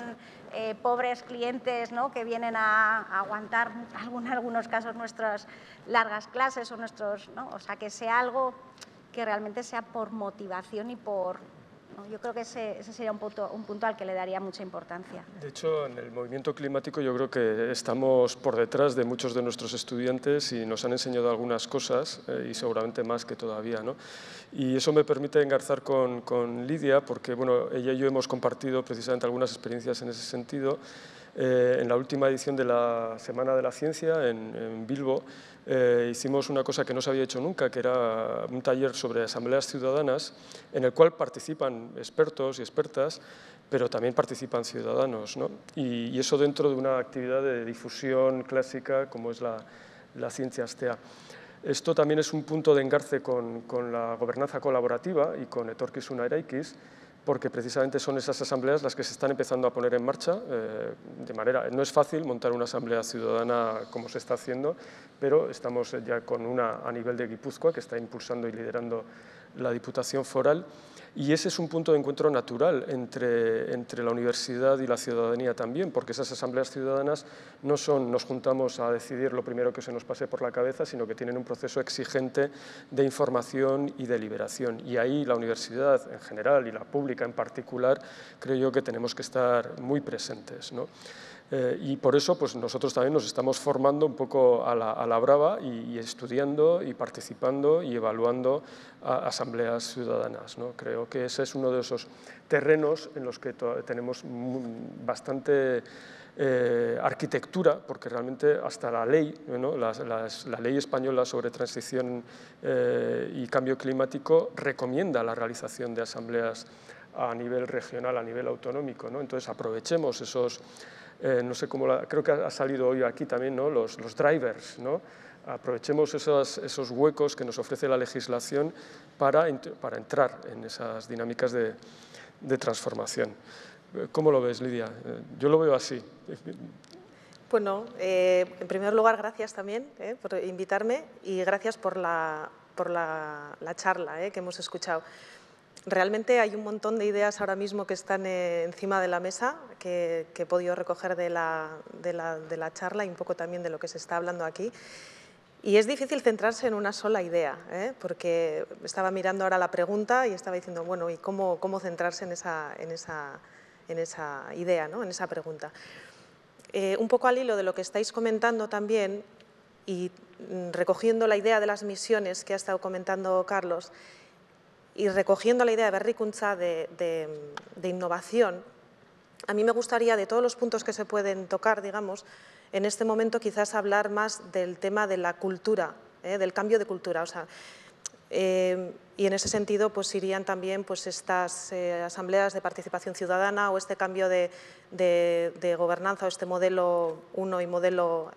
D: eh, pobres clientes ¿no? que vienen a, aguantar en algunos casos nuestras largas clases o nuestros, o sea, que sea algo que realmente sea por motivación y por, yo creo que ese, sería un punto, un punto, al que le daría mucha importancia.
A: De hecho, en el movimiento climático yo creo que estamos por detrás de muchos de nuestros estudiantes y nos han enseñado algunas cosas eh, y seguramente más que todavía. ¿no? Y eso me permite engarzar con, con, Lidia porque bueno, ella y yo hemos compartido precisamente algunas experiencias en ese sentido. Eh, en la última edición de la Semana de la Ciencia en, en Bilbo, eh, hicimos una cosa que no se había hecho nunca, que era un taller sobre asambleas ciudadanas, en el cual participan expertos y expertas, pero también participan ciudadanos. ¿no? Y, eso dentro de una actividad de difusión clásica como es la, ciencia astea. Esto también es un punto de engarce con, con la gobernanza colaborativa y con etorkizuna eraikis, porque precisamente son esas asambleas las que se están empezando a poner en marcha. Eh, de manera, no es fácil montar una asamblea ciudadana como se está haciendo, pero estamos ya con una a nivel de Guipúzcoa que está impulsando y liderando la Diputación Foral y ese es un punto de encuentro natural entre, entre la universidad y la ciudadanía también, porque esas asambleas ciudadanas no son nos juntamos a decidir lo primero que se nos pase por la cabeza, sino que tienen un proceso exigente de información y de liberación. Y ahí la universidad en general y la pública en particular, creo yo que tenemos que estar muy presentes. ¿no? Eh, y por eso pues, nosotros también nos estamos formando un poco a la, brava y, estudiando y participando y evaluando asambleas ciudadanas. ¿no? Creo que ese es uno de esos terrenos en los que tenemos bastante eh, arquitectura, porque realmente hasta la ley, la ley española sobre transición eh, y cambio climático recomienda la realización de asambleas a nivel regional, a nivel autonómico. ¿no? Entonces aprovechemos esos eh, no sé cómo, creo que ha salido hoy aquí también, ¿no? los, los drivers, ¿no? aprovechemos esos, esos, huecos que nos ofrece la legislación para, para entrar en esas dinámicas de, de, transformación. ¿Cómo lo ves, Lidia? Eh, yo lo veo así.
E: Bueno, eh, en primer lugar, gracias también por invitarme y gracias por la, por la, la charla que hemos escuchado. Realmente hay un montón de ideas ahora mismo que están eh, encima de la mesa, que, he podido recoger de la, de, la, charla y un poco también de lo que se está hablando aquí. Y es difícil centrarse en una sola idea, ¿eh? porque estaba mirando ahora la pregunta y estaba diciendo, bueno, ¿y cómo, cómo centrarse en esa, en esa, en esa idea, ¿no? en esa pregunta? Eh, un poco al hilo de lo que estáis comentando también y mm, recogiendo la idea de las misiones que ha estado comentando Carlos, y recogiendo la idea de berricunza, de, de, innovación, a mí me gustaría, de todos los puntos que se pueden tocar, digamos, en este momento quizás hablar más del tema de la cultura, ¿eh? del cambio de cultura. O sea, eh, y en ese sentido pues, irían también pues, estas eh, asambleas de participación ciudadana o este cambio de, de, gobernanza o este modelo 1 y modelo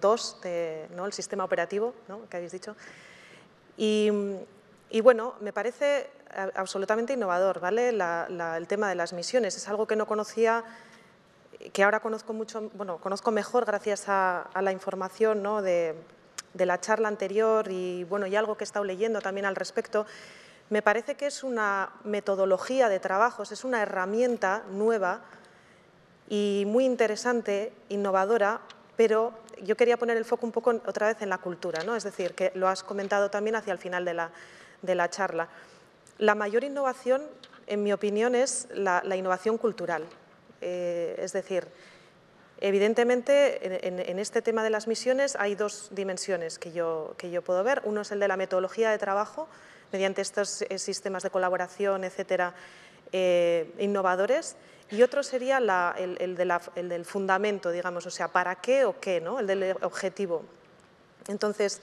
E: 2, ¿no? el sistema operativo ¿no? que habéis dicho. Y, y bueno, me parece absolutamente innovador ¿vale? el tema de las misiones. Es algo que no conocía que ahora conozco, mucho, bueno, conozco mejor gracias a, la información ¿no? de, de, la charla anterior y, bueno, y algo que he estado leyendo también al respecto, me parece que es una metodología de trabajos, es una herramienta nueva y muy interesante, innovadora, pero yo quería poner el foco un poco otra vez en la cultura, ¿no? es decir, que lo has comentado también hacia el final de la, de la charla. La mayor innovación, en mi opinión, es la, innovación cultural. Eh, es decir, evidentemente, en, este tema de las misiones hay dos dimensiones que yo, que yo puedo ver. Uno es el de la metodología de trabajo, mediante estos eh, sistemas de colaboración, etcétera, eh, innovadores, y otro sería el, del fundamento, digamos, o sea, ¿para qué o qué? ¿no? El del objetivo. Entonces,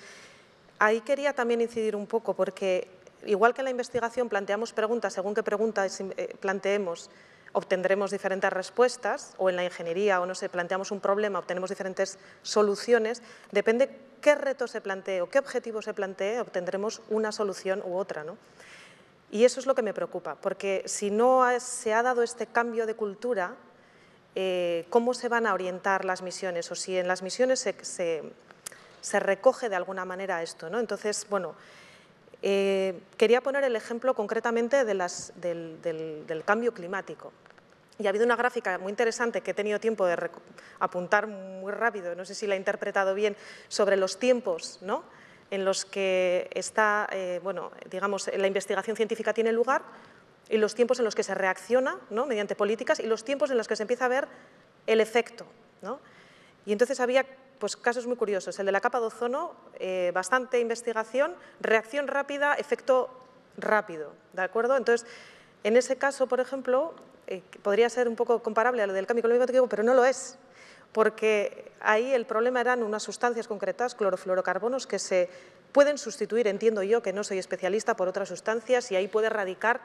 E: ahí quería también incidir un poco, porque igual que en la investigación planteamos preguntas, según qué preguntas eh, planteemos, obtendremos diferentes respuestas, o en la ingeniería, o no sé, planteamos un problema, obtenemos diferentes soluciones, depende qué reto se plantee o qué objetivo se plantee, obtendremos una solución u otra. ¿no? Y eso es lo que me preocupa, porque si no se ha dado este cambio de cultura, eh, ¿cómo se van a orientar las misiones? O si en las misiones se, recoge de alguna manera esto. ¿no? Entonces, bueno, eh, quería poner el ejemplo concretamente del, cambio climático. Y ha habido una gráfica muy interesante que he tenido tiempo de apuntar muy rápido, no sé si la he interpretado bien, sobre los tiempos ¿no? en los que está, eh, bueno, digamos, la investigación científica tiene lugar y los tiempos en los que se reacciona ¿no? mediante políticas y los tiempos en los que se empieza a ver el efecto. ¿no? Y entonces había pues, casos muy curiosos. El de la capa de ozono, eh, bastante investigación, reacción rápida, efecto rápido. ¿de acuerdo? Entonces, en ese caso, por ejemplo, eh, podría ser un poco comparable a lo del cambio climático, pero no lo es porque ahí el problema eran unas sustancias concretas, clorofluorocarbonos, que se pueden sustituir, entiendo yo, que no soy especialista, por otras sustancias y ahí puede radicar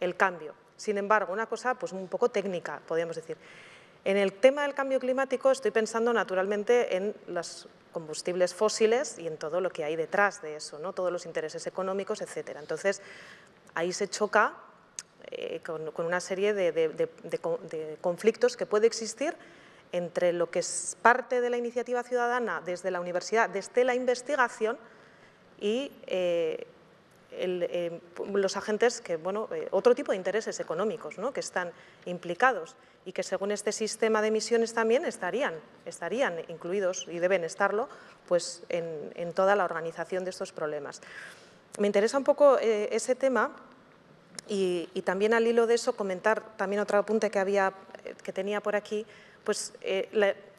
E: el cambio. Sin embargo, una cosa pues, un poco técnica, podríamos decir. En el tema del cambio climático estoy pensando naturalmente en los combustibles fósiles y en todo lo que hay detrás de eso, ¿no? todos los intereses económicos, etc. Entonces, ahí se choca eh, con, una serie de conflictos que puede existir entre lo que es parte de la iniciativa ciudadana desde la universidad, desde la investigación y eh, eh, los agentes que, bueno, eh, otro tipo de intereses económicos ¿no? que están implicados y que según este sistema de emisiones también estarían, estarían incluidos y deben estarlo pues, en, toda la organización de estos problemas. Me interesa un poco ese tema y, también al hilo de eso comentar también otro apunte que, había, que tenía por aquí, pues eh,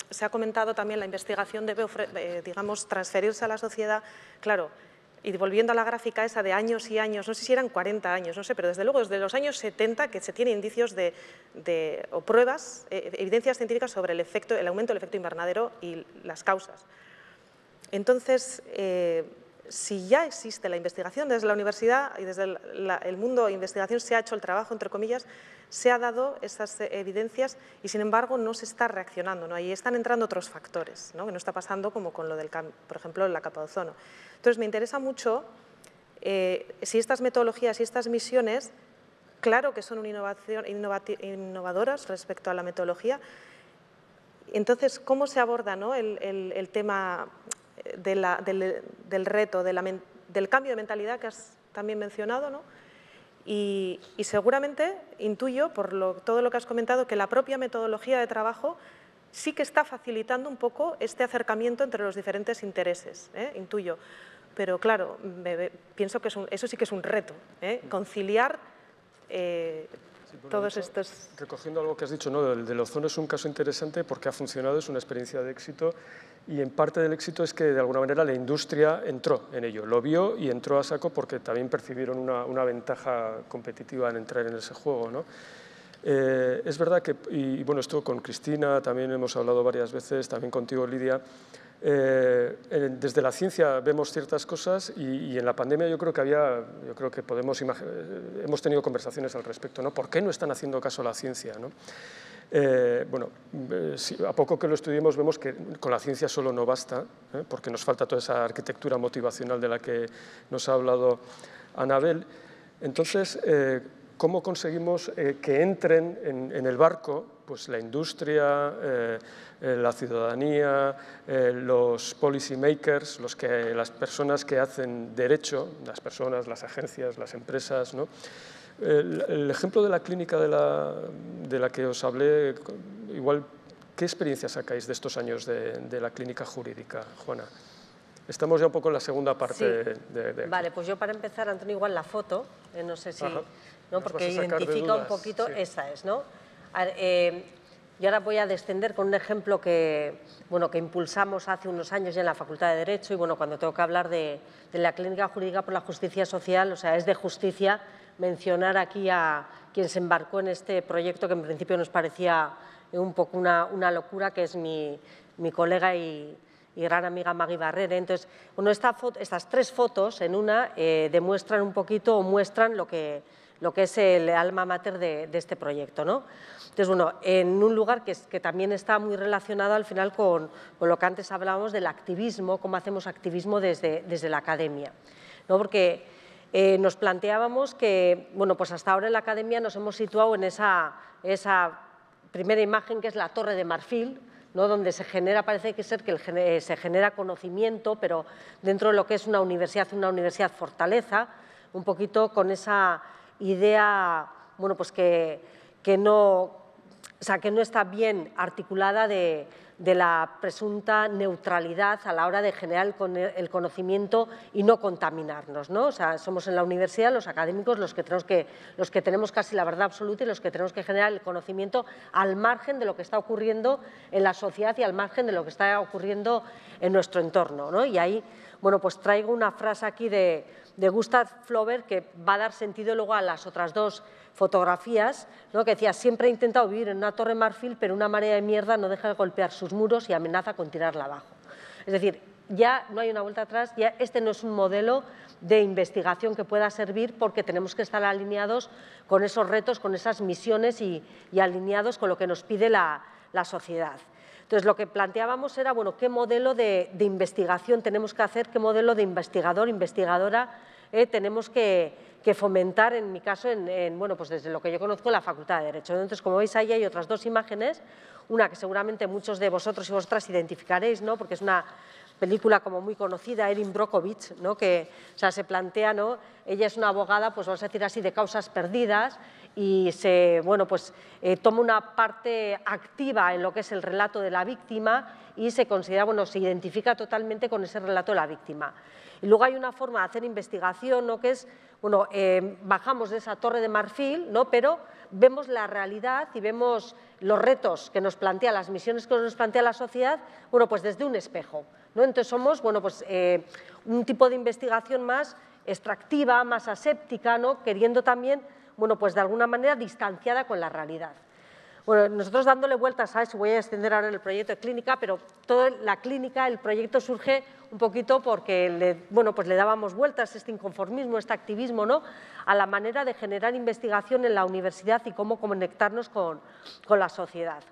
E: se ha comentado también la investigación debe, eh, digamos, transferirse a la sociedad, claro, y volviendo a la gráfica esa de años y años, no sé si eran 40 años, no sé, pero desde luego desde los años 70 que se tiene indicios de, o pruebas, eh, evidencias científicas sobre el, efecto, el aumento del efecto invernadero y las causas. Entonces, si ya existe la investigación desde la universidad y desde el, mundo de investigación se ha hecho el trabajo, entre comillas, se ha dado esas evidencias y sin embargo no se está reaccionando. ¿no? Ahí están entrando otros factores, ¿no? que no está pasando como con lo del, por ejemplo, la capa de ozono. Entonces me interesa mucho eh, si estas metodologías y estas misiones, claro que son una innovación, innovadoras respecto a la metodología, entonces, ¿cómo se aborda ¿no? el, el tema del, reto, del cambio de mentalidad que has también mencionado, ¿no? Y, seguramente intuyo, por todo lo que has comentado, que la propia metodología de trabajo sí que está facilitando un poco este acercamiento entre los diferentes intereses, ¿eh? intuyo. Pero claro, pienso que eso sí que es un reto, ¿eh? conciliar eh, todos estos...
A: Recogiendo algo que has dicho, ¿no? del, del ozono es un caso interesante porque ha funcionado, es una experiencia de éxito y en parte del éxito es que de alguna manera la industria entró en ello, lo vio y entró a saco porque también percibieron una, ventaja competitiva en entrar en ese juego. ¿no? Eh, es verdad que, y bueno, esto con Cristina también hemos hablado varias veces, también contigo Lidia, eh, desde la ciencia vemos ciertas cosas y, en la pandemia yo creo que había, yo creo que podemos hemos tenido conversaciones al respecto, ¿no? ¿Por qué no están haciendo caso a la ciencia? ¿no? Eh, bueno, eh, a poco que lo estudiemos vemos que con la ciencia solo no basta, ¿eh? porque nos falta toda esa arquitectura motivacional de la que nos ha hablado Anabel. Entonces, cómo conseguimos eh, que entren en, el barco pues, la industria, eh, la ciudadanía, los policy makers, los que, las personas que hacen derecho, las personas, las agencias, las empresas. ¿no? El, ejemplo de la clínica de la, de la, que os hablé, igual, ¿qué experiencia sacáis de estos años de, de la clínica jurídica, Juana? Estamos ya un poco en la segunda parte de,
C: Vale, pues yo para empezar, Antonio, igual la foto, eh, no sé si... ¿no? Porque identifica un poquito, esa es, ¿no? Eh, yo ahora voy a descender con un ejemplo que, bueno, que impulsamos hace unos años ya en la Facultad de Derecho y bueno, cuando tengo que hablar de, de la Clínica Jurídica por la Justicia Social, o sea, es de justicia mencionar aquí a quien se embarcó en este proyecto que en principio nos parecía un poco una, una locura, que es mi, mi colega y, y gran amiga Maggie Barrere. Entonces, bueno, estas tres fotos en una eh, demuestran un poquito o muestran lo que, lo que es el alma mater de, este proyecto. ¿no? Entonces, bueno, en un lugar que, también está muy relacionado al final con, lo que antes hablábamos del activismo, cómo hacemos activismo desde, desde la academia. ¿no? Porque eh, nos planteábamos que, bueno, pues hasta ahora en la academia nos hemos situado en esa, esa primera imagen que es la torre de marfil, donde se genera, parece que ser que se genera conocimiento, pero dentro de lo que es una universidad, una universidad fortaleza, un poquito con esa idea bueno, pues que, que no, o sea, que no está bien articulada de, de la presunta neutralidad a la hora de generar el conocimiento y no contaminarnos. ¿no? O sea, somos en la universidad los académicos los que, tenemos que, los que tenemos casi la verdad absoluta y los que tenemos que generar el conocimiento al margen de lo que está ocurriendo en la sociedad y al margen de lo que está ocurriendo en nuestro entorno. ¿no? Y ahí bueno, pues traigo una frase aquí de, Gustav Flaubert que va a dar sentido luego a las otras dos fotografías, que decía, siempre he intentado vivir en una torre marfil, pero una marea de mierda no deja de golpear sus muros y amenaza con tirarla abajo. Es decir, ya no hay una vuelta atrás, ya este no es un modelo de investigación que pueda servir porque tenemos que estar alineados con esos retos, con esas misiones y, alineados con lo que nos pide la, sociedad. Entonces, lo que planteábamos era, bueno, qué modelo de, investigación tenemos que hacer, qué modelo de investigador, investigadora eh, tenemos que, fomentar, en mi caso, en, bueno, pues desde lo que yo conozco, la Facultad de Derecho. Entonces, como veis, ahí hay otras dos imágenes, una que seguramente muchos de vosotros y vosotras identificaréis, ¿no? porque es una película como muy conocida, Erin Brockovich, ¿no? que o sea, se plantea, ¿no? ella es una abogada, pues vamos a decir así, de causas perdidas y se, bueno, pues, eh, toma una parte activa en lo que es el relato de la víctima y se considera, bueno, se identifica totalmente con ese relato de la víctima. Y luego hay una forma de hacer investigación, ¿no? que es, bueno, eh, bajamos de esa torre de marfil, ¿no? pero vemos la realidad y vemos los retos que nos plantea, las misiones que nos plantea la sociedad, bueno, pues desde un espejo. ¿No? Entonces somos, bueno, pues eh, un tipo de investigación más extractiva, más aséptica, ¿no? queriendo también, bueno, pues de alguna manera distanciada con la realidad. Bueno, nosotros dándole vueltas a eso, voy a extender ahora el proyecto de clínica, pero toda la clínica, el proyecto surge un poquito porque le, bueno, pues le dábamos vueltas este inconformismo, este activismo, ¿no? a la manera de generar investigación en la universidad y cómo conectarnos con, con la sociedad.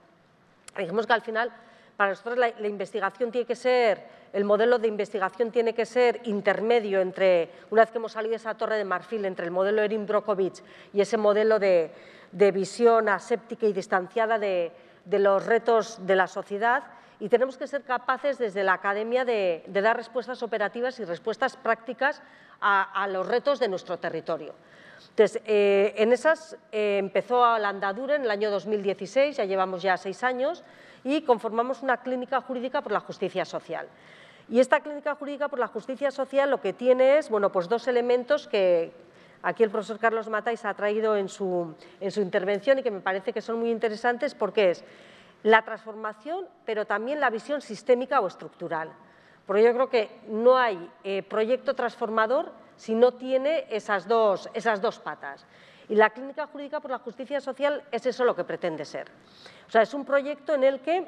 C: Dijimos que al final, para nosotros la, investigación tiene que ser, el modelo de investigación tiene que ser intermedio entre, una vez que hemos salido de esa torre de marfil, entre el modelo Erin Brockovich y ese modelo de de visión aséptica y distanciada de, los retos de la sociedad y tenemos que ser capaces desde la academia de, dar respuestas operativas y respuestas prácticas a, los retos de nuestro territorio. Entonces, eh, en esas eh, empezó la andadura en el año 2016, ya llevamos ya seis años, y conformamos una clínica jurídica por la justicia social. Y esta clínica jurídica por la justicia social lo que tiene es bueno, pues dos elementos que, aquí el profesor Carlos Matáis ha traído en su, intervención y que me parece que son muy interesantes porque es la transformación, pero también la visión sistémica o estructural. Porque yo creo que no hay eh, proyecto transformador si no tiene esas dos, esas dos patas. Y la Clínica Jurídica por la Justicia Social es eso lo que pretende ser. O sea, es un proyecto en el que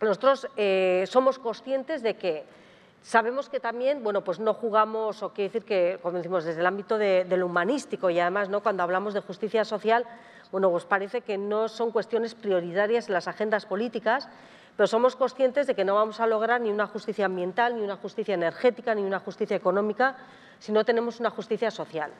C: nosotros eh, somos conscientes de que Sabemos que también, bueno, pues no jugamos, o quiere decir que, como decimos, desde el ámbito de, lo humanístico y además, ¿no? cuando hablamos de justicia social, bueno, pues parece que no son cuestiones prioritarias en las agendas políticas, pero somos conscientes de que no vamos a lograr ni una justicia ambiental, ni una justicia energética, ni una justicia económica, si no tenemos una justicia social.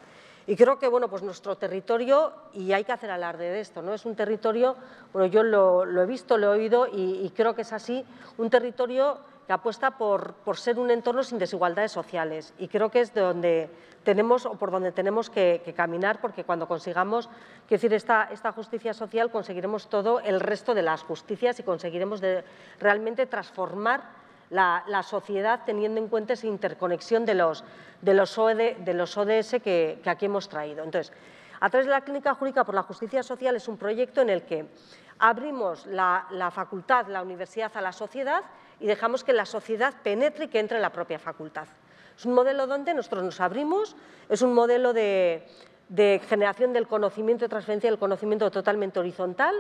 C: Y creo que bueno, pues nuestro territorio, y hay que hacer alarde de esto, ¿no? es un territorio, bueno, yo lo, he visto, lo he oído y, creo que es así, un territorio que apuesta por, por, ser un entorno sin desigualdades sociales y creo que es de donde tenemos o por donde tenemos que, caminar porque cuando consigamos decir, esta, esta, justicia social conseguiremos todo el resto de las justicias y conseguiremos de, realmente transformar la, sociedad teniendo en cuenta esa interconexión de los, de los, e de los ODS que, aquí hemos traído. Entonces, a través de la Clínica Jurídica por la Justicia Social es un proyecto en el que abrimos la, facultad, la universidad a la sociedad y dejamos que la sociedad penetre y que entre en la propia facultad. Es un modelo donde nosotros nos abrimos, es un modelo de, de generación del conocimiento y transferencia del conocimiento totalmente horizontal,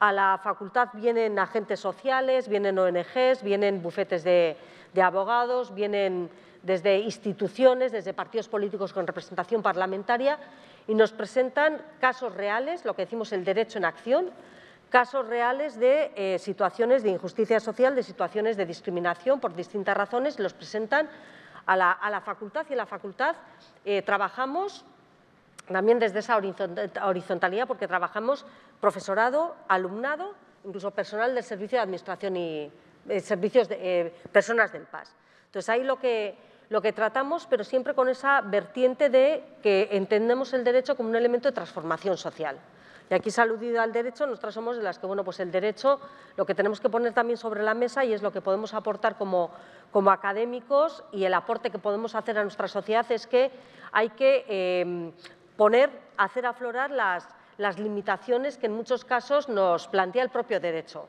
C: a la facultad vienen agentes sociales, vienen ONGs, vienen bufetes de, abogados, vienen desde instituciones, desde partidos políticos con representación parlamentaria y nos presentan casos reales, lo que decimos el derecho en acción, casos reales de eh, situaciones de injusticia social, de situaciones de discriminación por distintas razones, los presentan a la, facultad y en la facultad eh, trabajamos también desde esa horizontalidad, porque trabajamos profesorado, alumnado, incluso personal del servicio de administración y eh, servicios de eh, personas del PAS. Entonces, ahí lo que, lo que tratamos, pero siempre con esa vertiente de que entendemos el derecho como un elemento de transformación social. Y aquí se al derecho, nosotros somos de las que, bueno, pues el derecho lo que tenemos que poner también sobre la mesa y es lo que podemos aportar como, como académicos y el aporte que podemos hacer a nuestra sociedad es que hay que eh, poner, hacer aflorar las, limitaciones que en muchos casos nos plantea el propio derecho.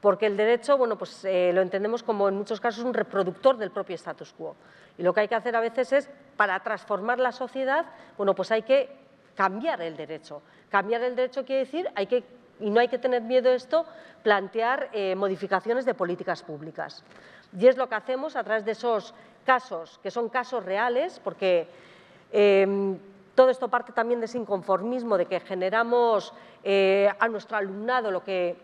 C: Porque el derecho, bueno, pues eh, lo entendemos como en muchos casos un reproductor del propio status quo. Y lo que hay que hacer a veces es, para transformar la sociedad, bueno, pues hay que cambiar el derecho. Cambiar el derecho quiere decir, hay que, y no hay que tener miedo a esto, plantear eh, modificaciones de políticas públicas. Y es lo que hacemos a través de esos casos, que son casos reales, porque eh, todo esto parte también de ese inconformismo, de que generamos eh, a nuestro alumnado, lo que,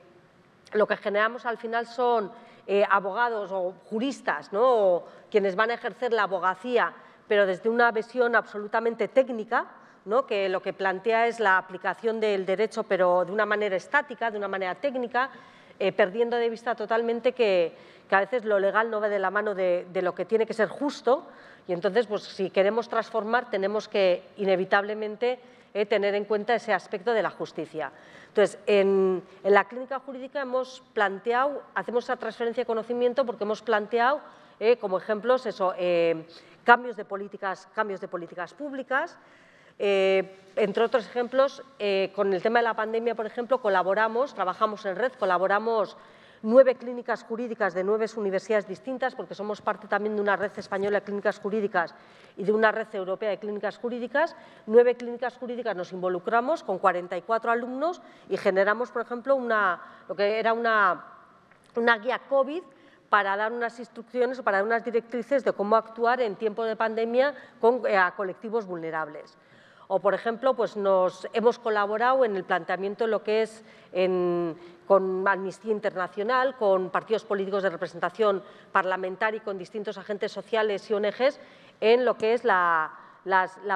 C: lo que generamos al final son eh, abogados o juristas, ¿no? quienes van a ejercer la abogacía, pero desde una visión absolutamente técnica, ¿no? que lo que plantea es la aplicación del derecho, pero de una manera estática, de una manera técnica, eh, perdiendo de vista totalmente que, a veces lo legal no va de la mano de, de lo que tiene que ser justo, y entonces, pues, si queremos transformar, tenemos que inevitablemente eh, tener en cuenta ese aspecto de la justicia. Entonces, en, la clínica jurídica hemos planteado, hacemos esa transferencia de conocimiento porque hemos planteado eh, como ejemplos eso, eh, cambios, de políticas, cambios de políticas públicas, entre otros ejemplos, con el tema de la pandemia, por ejemplo, colaboramos, trabajamos en red, colaboramos nueve clínicas jurídicas de nueve universidades distintas, porque somos parte también de una red española de clínicas jurídicas y de una red europea de clínicas jurídicas. Nueve clínicas jurídicas nos involucramos con 44 alumnos y generamos, por ejemplo, una, lo que era una, una guía COVID para dar unas instrucciones o para dar unas directrices de cómo actuar en tiempo de pandemia con eh, a colectivos vulnerables. O, por ejemplo, pues nos hemos colaborado en el planteamiento de lo que es con Amnistía Internacional, con partidos políticos de representación parlamentaria y con distintos agentes sociales y ONGs en lo que es la,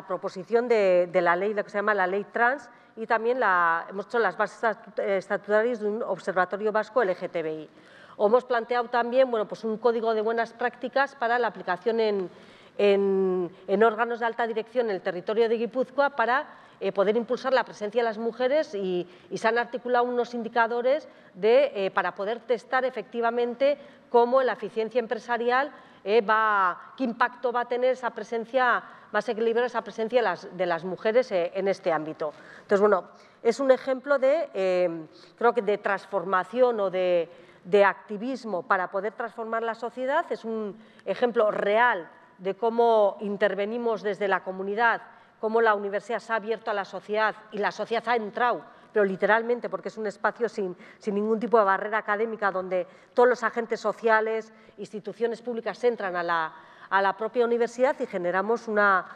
C: proposición de, la ley, lo que se llama la ley trans, y también hemos hecho las bases estatutarias de un observatorio vasco LGTBI. O hemos planteado también bueno, pues un código de buenas prácticas para la aplicación en, en, órganos de alta dirección en el territorio de Guipúzcoa para eh, poder impulsar la presencia de las mujeres y, se han articulado unos indicadores de, eh, para poder testar efectivamente cómo la eficiencia empresarial eh, va, qué impacto va a tener esa presencia, más equilibrada esa presencia de las, mujeres en este ámbito. Entonces, bueno, es un ejemplo de, creo que de transformación o de, de activismo para poder transformar la sociedad, es un ejemplo real de cómo intervenimos desde la comunidad, cómo la universidad se ha abierto a la sociedad y la sociedad ha entrado, pero literalmente porque es un espacio sin, ningún tipo de barrera académica donde todos los agentes sociales, instituciones públicas entran a la, propia universidad y generamos una,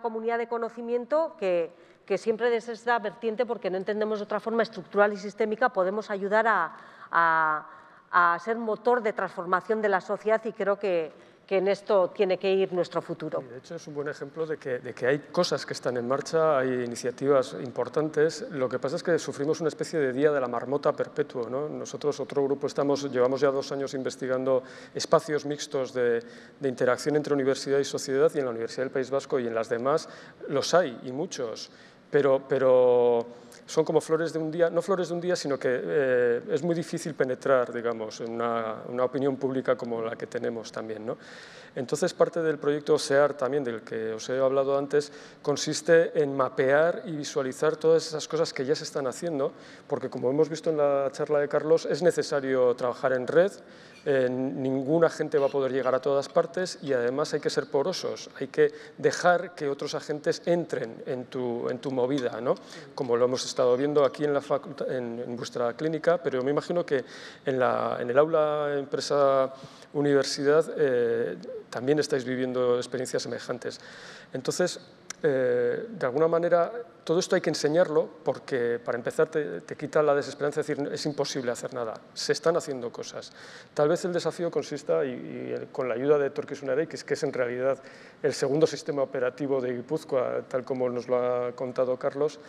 C: comunidad de conocimiento que, siempre desde esta vertiente, porque no entendemos de otra forma estructural y sistémica, podemos ayudar a a ser motor de transformación de la sociedad y creo que, que en esto tiene que ir nuestro futuro.
A: de hecho, es un buen ejemplo de que, hay cosas que están en marcha, hay iniciativas importantes. Lo que pasa es que sufrimos una especie de día de la marmota perpetuo. ¿no? Nosotros, otro grupo, estamos, llevamos ya dos años investigando espacios mixtos de interacción entre universidad y sociedad y en la Universidad del País Vasco y en las demás los hay y muchos. Pero, pero son como flores de un día, no flores de un día, sino que eh, es muy difícil penetrar, digamos, en una, una, opinión pública como la que tenemos también. ¿no? Entonces, parte del proyecto OSEAR también, del que os he hablado antes, consiste en mapear y visualizar todas esas cosas que ya se están haciendo, porque como hemos visto en la charla de Carlos, es necesario trabajar en red, eh, ninguna gente va a poder llegar a todas partes y además hay que ser porosos, hay que dejar que otros agentes entren en tu, en tu movida, ¿no? como lo hemos estado viendo aquí en, la en, vuestra clínica, pero me imagino que en el aula empresa universidad eh, también estáis viviendo experiencias semejantes. Entonces, eh, de alguna manera, todo esto hay que enseñarlo porque, para empezar, te, quita la desesperanza de decir es imposible hacer nada. Se están haciendo cosas. Tal vez el desafío consista, y, con la ayuda de Torquis Unarey, que es, que es en realidad el segundo sistema operativo de Guipúzcoa, tal como nos lo ha contado Carlos,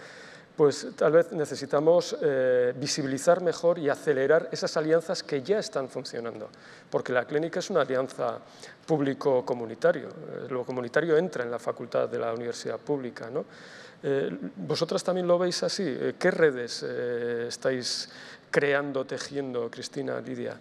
A: pues tal vez necesitamos eh, visibilizar mejor y acelerar esas alianzas que ya están funcionando, porque la clínica es una alianza público-comunitario, eh, lo comunitario entra en la facultad de la universidad pública. ¿no? Eh, ¿Vosotras también lo veis así? ¿Qué redes estáis creando, tejiendo, Cristina, Lidia?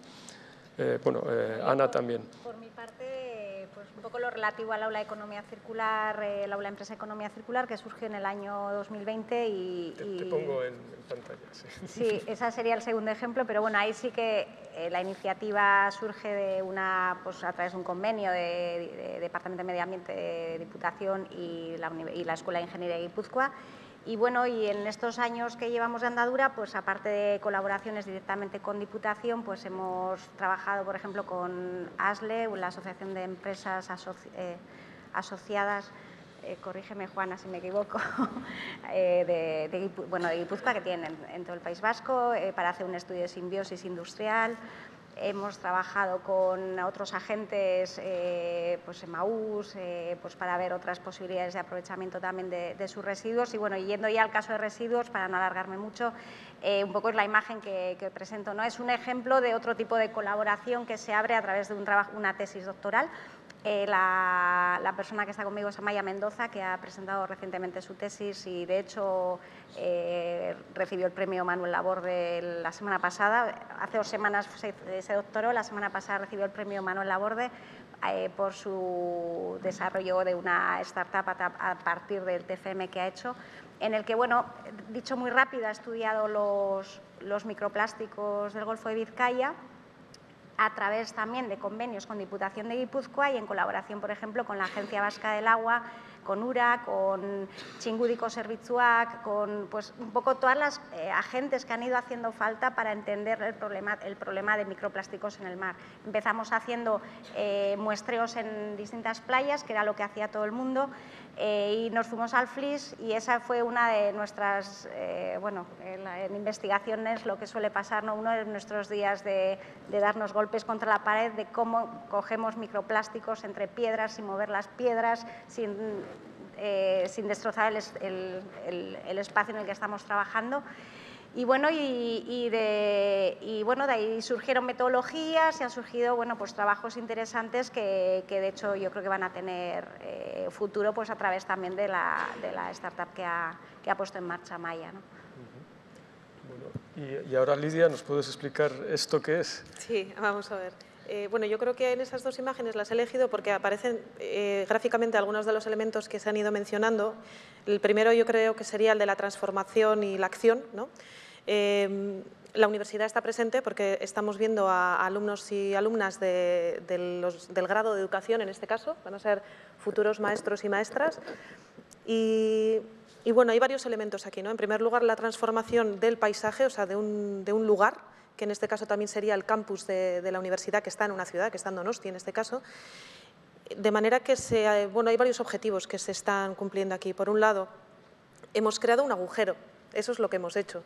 A: bueno, Ana también.
D: Por mi parte, pues un poco lo relativo al aula de economía circular, el aula empresa economía circular, que surgió en el año 2020 y...
A: Te, te pongo en, en pantalla, sí.
D: Sí, ese sería el segundo ejemplo, pero bueno, ahí sí que eh, la iniciativa surge de una, pues, a través de un convenio de, de, de Departamento de Medio Ambiente de Diputación y la, y la Escuela de Ingeniería de Guipúzcoa, y bueno, y en estos años que llevamos de andadura, pues aparte de colaboraciones directamente con Diputación, pues hemos trabajado, por ejemplo, con ASLE, la Asociación de Empresas eh, Asociadas, eh, corrígeme Juana si me equivoco, eh, de, de, bueno, de Guipúzcoa, que tienen en, en todo el País Vasco, eh, para hacer un estudio de simbiosis industrial, Hemos trabajado con otros agentes, eh, pues Emaús, eh, pues para ver otras posibilidades de aprovechamiento también de, de, sus residuos. Y bueno, yendo ya al caso de residuos, para no alargarme mucho, eh, un poco es la imagen que, que, presento. ¿no? Es un ejemplo de otro tipo de colaboración que se abre a través de un trabajo, una tesis doctoral eh, la, persona que está conmigo es Amaya Mendoza, que ha presentado recientemente su tesis y, de hecho, eh, recibió el premio Manuel Laborde la semana pasada. Hace dos semanas se, se doctoró, la semana pasada recibió el premio Manuel Laborde eh, por su desarrollo de una startup a, a, partir del TFM que ha hecho, en el que, bueno, dicho muy rápido, ha estudiado los, los microplásticos del Golfo de Vizcaya a través también de convenios con Diputación de Guipúzcoa y en colaboración, por ejemplo, con la Agencia Vasca del Agua, con URA, con Chingúdico Servitzuac, con pues, un poco todas las eh, agentes que han ido haciendo falta para entender el problema, el problema de microplásticos en el mar. Empezamos haciendo eh, muestreos en distintas playas, que era lo que hacía todo el mundo, eh, y nos fuimos al FLIS y esa fue una de nuestras, eh, bueno, en, investigaciones lo que suele pasar, ¿no? uno de nuestros días de, de, darnos golpes contra la pared, de cómo cogemos microplásticos entre piedras sin mover las piedras, sin, eh, sin destrozar el, el, el, el espacio en el que estamos trabajando. Y bueno, y, y, de, y, bueno, de ahí surgieron metodologías y han surgido bueno, pues, trabajos interesantes que, que de hecho yo creo que van a tener eh, futuro pues, a través también de la, de la startup que ha, que ha, puesto en marcha Maya. ¿no?
A: Uh -huh. bueno, y, y, ahora Lidia, ¿nos puedes explicar esto qué es?
E: Sí, vamos a ver. Eh, bueno, yo creo que en esas dos imágenes las he elegido porque aparecen eh, gráficamente algunos de los elementos que se han ido mencionando. El primero yo creo que sería el de la transformación y la acción, ¿no? Eh, la universidad está presente porque estamos viendo a alumnos y alumnas del grado de educación, en este caso, van a ser futuros maestros y maestras. Y, bueno, hay varios elementos aquí. En primer lugar, la transformación del paisaje, o sea, de de un lugar, que en este caso también sería el campus de, de, la universidad, que está en una ciudad, que está en Donosti en este caso. De manera que se, bueno, hay varios objetivos que se están cumpliendo aquí. Por un lado, hemos creado un agujero, eso es lo que hemos hecho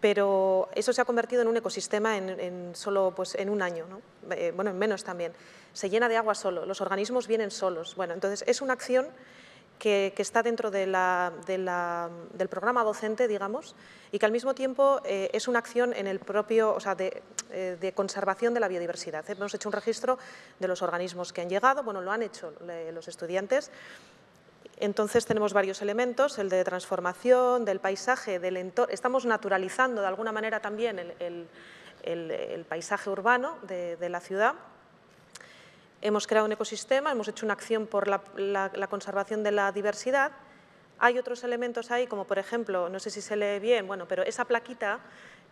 E: pero eso se ha convertido en un ecosistema en, solo pues, en un año, eh, bueno, en menos también. Se llena de agua solo, los organismos vienen solos. Bueno, entonces es una acción que, está dentro del programa docente, digamos, y que al mismo tiempo eh, es una acción en el propio, o sea, eh, de, conservación de la biodiversidad. Hemos hecho un registro de los organismos que han llegado, bueno, lo han hecho los estudiantes, entonces tenemos varios elementos, el de transformación, del paisaje, del entorno. Estamos naturalizando de alguna manera también el, paisaje urbano de, la ciudad. Hemos creado un ecosistema, hemos hecho una acción por la, conservación de la diversidad. Hay otros elementos ahí, como por ejemplo, no sé si se lee bien, bueno, pero esa plaquita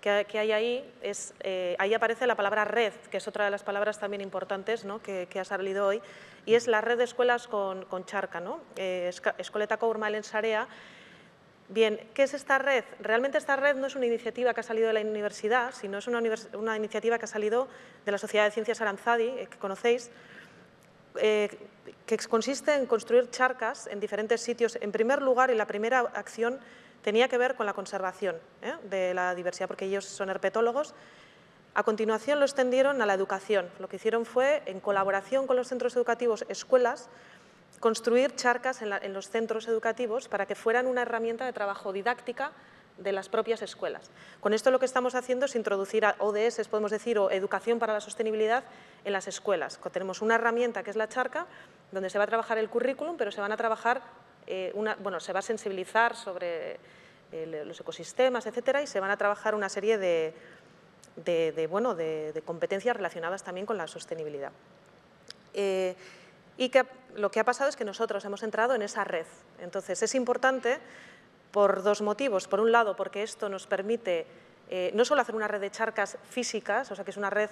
E: que, hay ahí, es, eh, ahí aparece la palabra red, que es otra de las palabras también importantes ¿no? que, ha salido hoy, y es la red de escuelas con, charca, ¿no? eh, Escoletako Urmalen Sarea. Bien, ¿qué es esta red? Realmente esta red no es una iniciativa que ha salido de la universidad, sino es una, iniciativa que ha salido de la Sociedad de Ciencias Aranzadi, eh, que conocéis, eh, que consiste en construir charcas en diferentes sitios. En primer lugar, y la primera acción tenía que ver con la conservación ¿eh? de la diversidad, porque ellos son herpetólogos. A continuación lo extendieron a la educación. Lo que hicieron fue, en colaboración con los centros educativos, escuelas, construir charcas en, los centros educativos para que fueran una herramienta de trabajo didáctica de las propias escuelas. Con esto lo que estamos haciendo es introducir a ODS, podemos decir, o educación para la sostenibilidad en las escuelas. Tenemos una herramienta que es la charca, donde se va a trabajar el currículum, pero se van a trabajar eh, bueno, se va a sensibilizar sobre eh, los ecosistemas, etcétera, y se van a trabajar una serie de, bueno, de, competencias relacionadas también con la sostenibilidad. Eh, y que lo que ha pasado es que nosotros hemos entrado en esa red. Entonces, es importante por dos motivos. Por un lado, porque esto nos permite no solo hacer una red de charcas físicas, o sea, que es una red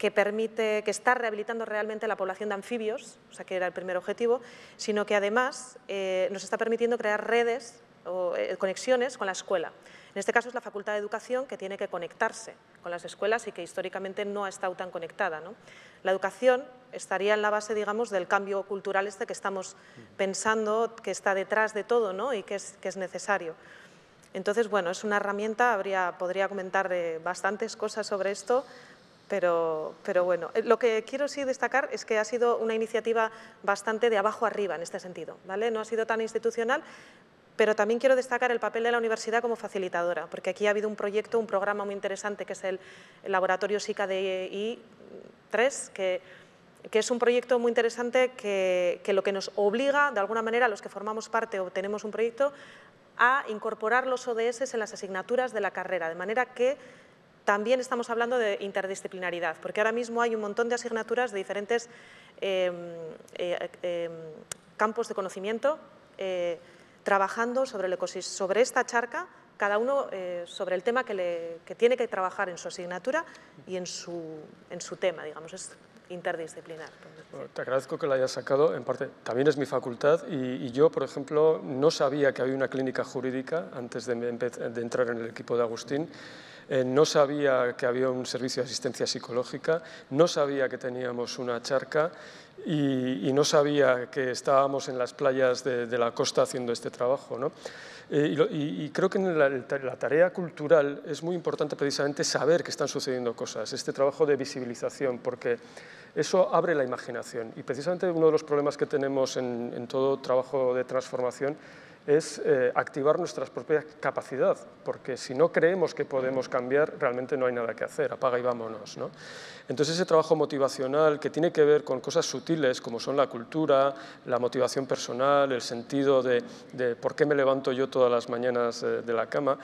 E: que permite, que está rehabilitando realmente la población de anfibios, o sea que era el primer objetivo, sino que además eh, nos está permitiendo crear redes o eh, conexiones con la escuela. En este caso es la Facultad de Educación que tiene que conectarse con las escuelas y que históricamente no ha estado tan conectada. La educación estaría en la base, digamos, del cambio cultural este que estamos pensando, que está detrás de todo ¿no? y que es, que es necesario. Entonces, bueno, es una herramienta, habría, podría comentar eh, bastantes cosas sobre esto, pero, pero, bueno, eh, lo que quiero sí destacar es que ha sido una iniciativa bastante de abajo arriba en este sentido, ¿vale? No ha sido tan institucional, pero también quiero destacar el papel de la universidad como facilitadora, porque aquí ha habido un proyecto, un programa muy interesante que es el, Laboratorio SICA de I3, que, es un proyecto muy interesante que, que lo que nos obliga, de alguna manera, a los que formamos parte o tenemos un proyecto, a incorporar los ODS en las asignaturas de la carrera, de manera que también estamos hablando de interdisciplinaridad, porque ahora mismo hay un montón de asignaturas de diferentes em, eh, em, campos de conocimiento eh, trabajando sobre, el sobre esta charca, cada uno eh, sobre el tema que, le, tiene que trabajar en su asignatura y en su, en su tema, digamos, es interdisciplinar.
A: te agradezco que la hayas sacado, en parte también es mi facultad y, yo, por ejemplo, no sabía que había una clínica jurídica antes de, de entrar en el equipo de Agustín eh, no sabía que había un servicio de asistencia psicológica, no sabía que teníamos una charca y, no sabía que estábamos en las playas de, la costa haciendo este trabajo. ¿no? Eh, y, creo que en la, tarea cultural es muy importante precisamente saber que están sucediendo cosas, este trabajo de visibilización, porque eso abre la imaginación. Y precisamente uno de los problemas que tenemos en, en todo trabajo de transformación es eh, activar nuestra propia capacidad, porque si no creemos que podemos cambiar, realmente no hay nada que hacer, apaga y vámonos. ¿no? Entonces ese trabajo motivacional que tiene que ver con cosas sutiles como son la cultura, la motivación personal, el sentido de, por qué me levanto yo todas las mañanas eh, de la cama,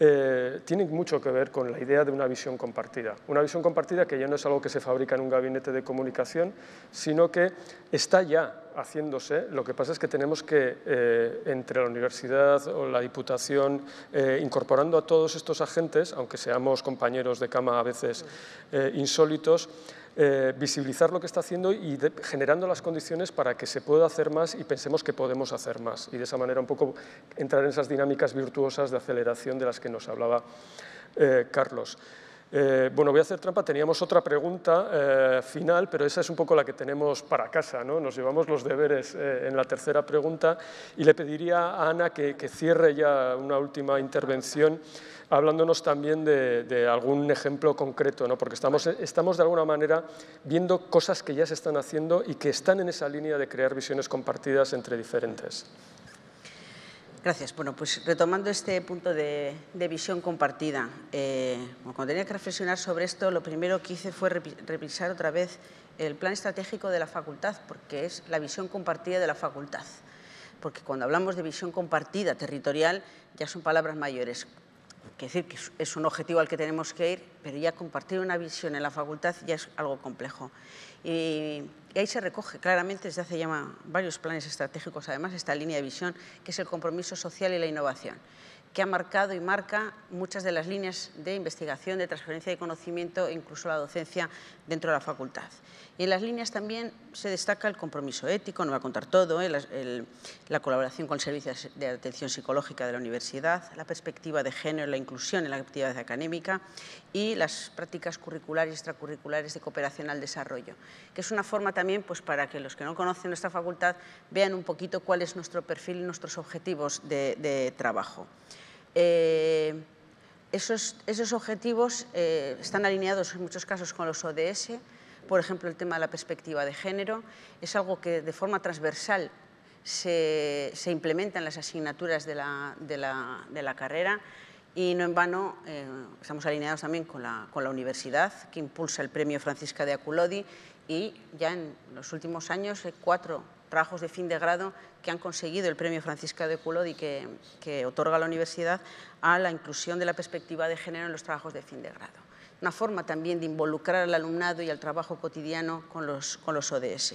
A: eh, tiene mucho que ver con la idea de una visión compartida. Una visión compartida que ya no es algo que se fabrica en un gabinete de comunicación, sino que está ya haciéndose. Lo que pasa es que tenemos que, eh, entre la universidad o la diputación, eh, incorporando a todos estos agentes, aunque seamos compañeros de cama a veces insólitos, visibilizar lo que está haciendo y generando las condiciones para que se pueda hacer más y pensemos que podemos hacer más. Y de esa manera un poco entrar en esas dinámicas virtuosas de aceleración de las que nos hablaba eh, Carlos. Eh, bueno, voy a hacer trampa, teníamos otra pregunta eh, final, pero esa es un poco la que tenemos para casa, ¿no? Nos llevamos los deberes en la tercera pregunta y le pediría a Ana que, que cierre ya una última intervención hablándonos también de, algún ejemplo concreto, ¿no? porque estamos, estamos de alguna manera viendo cosas que ya se están haciendo y que están en esa línea de crear visiones compartidas entre diferentes.
B: Gracias. Bueno, pues retomando este punto de, visión compartida, eh, cuando tenía que reflexionar sobre esto, lo primero que hice fue revisar otra vez el plan estratégico de la facultad, porque es la visión compartida de la facultad. Porque cuando hablamos de visión compartida territorial, ya son palabras mayores que decir que es un objetivo al que tenemos que ir, pero ya compartir una visión en la facultad ya es algo complejo. Y, ahí se recoge claramente desde hace ya varios planes estratégicos, además, esta línea de visión, que es el compromiso social y la innovación, que ha marcado y marca muchas de las líneas de investigación, de transferencia de conocimiento e incluso la docencia dentro de la facultad. Y en las líneas también se destaca el compromiso ético, no voy a contar todo, ¿eh? la colaboración con servicios de atención psicológica de la universidad, la perspectiva de género, la inclusión en la actividad académica y las prácticas curriculares y extracurriculares de cooperación al desarrollo, que es una forma también pues, para que los que no conocen nuestra facultad vean un poquito cuál es nuestro perfil y nuestros objetivos de, trabajo. Eh, esos, esos, objetivos eh, están alineados en muchos casos con los ODS, por ejemplo, el tema de la perspectiva de género, es algo que de forma transversal se, implementa en las asignaturas de la, carrera y no en vano eh, estamos alineados también con la, universidad que impulsa el premio Francisca de Aculodi y ya en los últimos años hay cuatro trabajos de fin de grado que han conseguido el premio Francisca de Aculodi que otorga la universidad a la inclusión de la perspectiva de género en los trabajos de fin de grado una forma también de involucrar al alumnado y al trabajo cotidiano con los, con los ODS.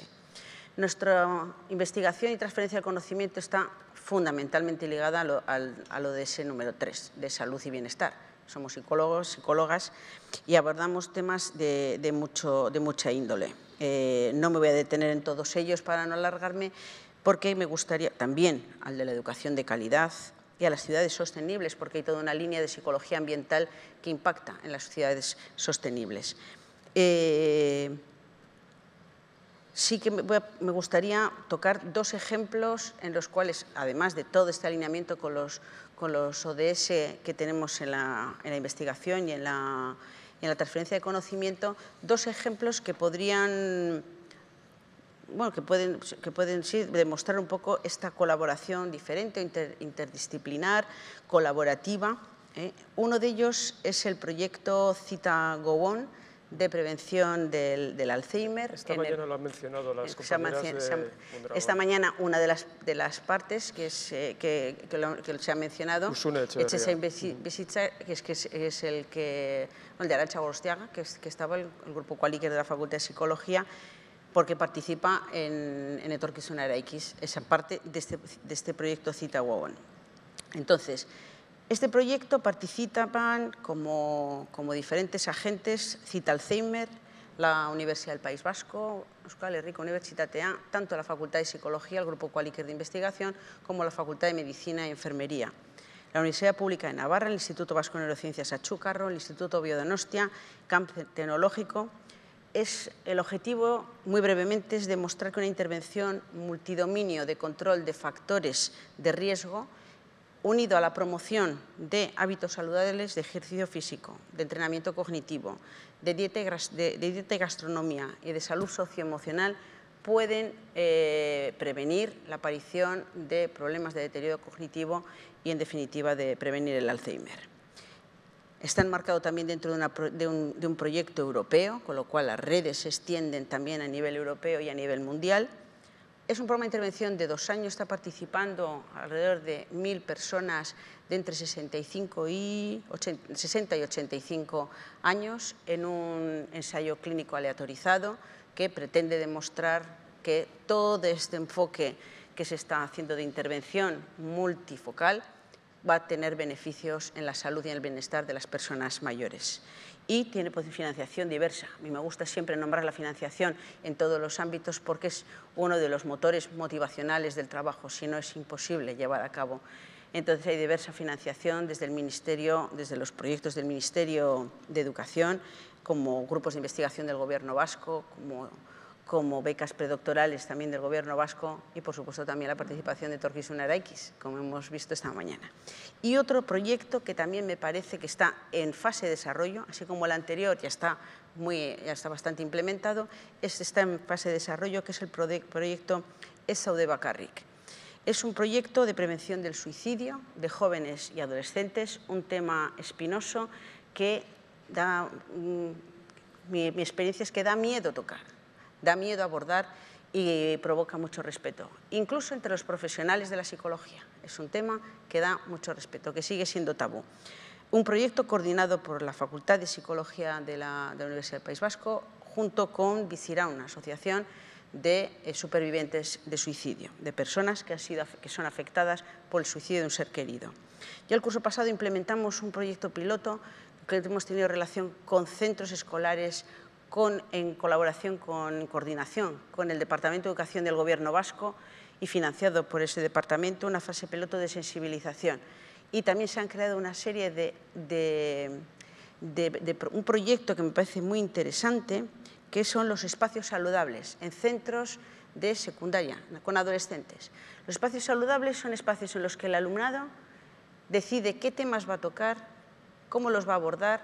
B: Nuestra investigación y transferencia de conocimiento está fundamentalmente ligada al, ODS número 3, de salud y bienestar. Somos psicólogos, psicólogas y abordamos temas de, mucho, de mucha índole. Eh, no me voy a detener en todos ellos para no alargarme, porque me gustaría también al de la educación de calidad, y a las ciudades sostenibles, porque hay toda una línea de psicología ambiental que impacta en las ciudades sostenibles. Eh, sí que me, gustaría tocar dos ejemplos en los cuales, además de todo este alineamiento con los, con los ODS que tenemos en la, investigación y en la, en la transferencia de conocimiento, dos ejemplos que podrían bueno, que pueden, que pueden sí, demostrar un poco esta colaboración diferente, interdisciplinar, colaborativa. ¿eh? Uno de ellos es el proyecto Cita Go On, de prevención del, Alzheimer.
A: Esta mañana lo han mencionado las compañeras de
B: Esta mañana una de las, de las partes que, es, eh, que, que, se ha mencionado, Etxesa que es, que es, el que, el de Arancha Gorostiaga, que, que estaba el, el grupo Qualiker de la Facultad de Psicología, porque participa en, en Etorkizunera X, esa parte de este, este proyecto Cita Wawon. Entonces, este proyecto participan como, diferentes agentes Cita Alzheimer, la Universidad del País Vasco, Euskal Herriko Universitatea, tanto la Facultad de Psicología, el Grupo Qualiker de Investigación, como la Facultad de Medicina y Enfermería. La Universidad Pública de Navarra, el Instituto Vasco de Neurociencias Achúcarro, el Instituto Biodonostia, Camp Tecnológico, es, el objetivo, muy brevemente, es demostrar que una intervención multidominio de control de factores de riesgo, unido a la promoción de hábitos saludables de ejercicio físico, de entrenamiento cognitivo, de dieta y, gastronomía y de salud socioemocional, pueden eh, prevenir la aparición de problemas de deterioro cognitivo y, en definitiva, de prevenir el Alzheimer. Está enmarcado también dentro de, un, proyecto europeo, con lo cual las redes se extienden también a nivel europeo y a nivel mundial. Es un programa de intervención de dos años, está participando alrededor de mil personas de entre 65 y 60 y 85 años en un ensayo clínico aleatorizado que pretende demostrar que todo este enfoque que se está haciendo de intervención multifocal va a tener beneficios en la salud y en el bienestar de las personas mayores. Y tiene pues, financiación diversa. A mí me gusta siempre nombrar la financiación en todos los ámbitos porque es uno de los motores motivacionales del trabajo, si no es imposible llevar a cabo Entonces hay diversa financiación desde el Ministerio, desde los proyectos del Ministerio de Educación, como grupos de investigación del Gobierno vasco, como, como becas predoctorales también del Gobierno vasco y, por supuesto, también la participación de Torquís Araikis, como hemos visto esta mañana. Y otro proyecto que también me parece que está en fase de desarrollo, así como el anterior ya está, muy, ya está bastante implementado, este está en fase de desarrollo, que es el proyecto ESAU de Bacarric. Es un proyecto de prevención del suicidio de jóvenes y adolescentes, un tema espinoso que da, mm, mi, experiencia es que da miedo tocar, da miedo abordar y provoca mucho respeto, incluso entre los profesionales de la psicología. Es un tema que da mucho respeto, que sigue siendo tabú. Un proyecto coordinado por la Facultad de Psicología de la, Universidad del País Vasco junto con Vicira, una asociación de eh, supervivientes de suicidio, de personas que, han sido, que son afectadas por el suicidio de un ser querido. Ya el curso pasado implementamos un proyecto piloto que hemos tenido relación con centros escolares, en colaboración con coordinación con el Departamento de Educación del Gobierno vasco y financiado por ese departamento, una fase piloto de sensibilización. Y también se han creado una serie de, de un proyecto que me parece muy interesante, que son los espacios saludables en centros de secundaria con adolescentes. Los espacios saludables son espacios en los que el alumnado decide qué temas va a tocar, cómo los va a abordar,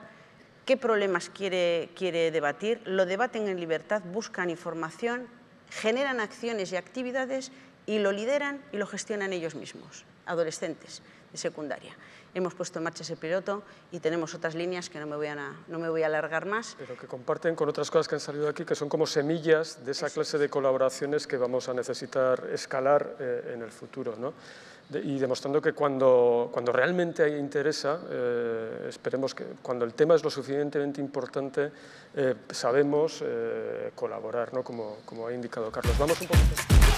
B: qué problemas quiere, quiere debatir, lo debaten en libertad, buscan información, generan acciones y actividades y lo lideran y lo gestionan ellos mismos, adolescentes de secundaria hemos puesto en marcha ese piloto y tenemos otras líneas que no me voy a, no me voy a alargar más.
A: Pero que comparten con otras cosas que han salido aquí, que son como semillas de esa clase de colaboraciones que vamos a necesitar escalar eh, en el futuro. ¿no? Y demostrando que cuando, cuando realmente interesa, eh, esperemos que cuando el tema es lo suficientemente importante, eh, sabemos colaborar, ¿no? como, como ha indicado Carlos. Vamos un poquito.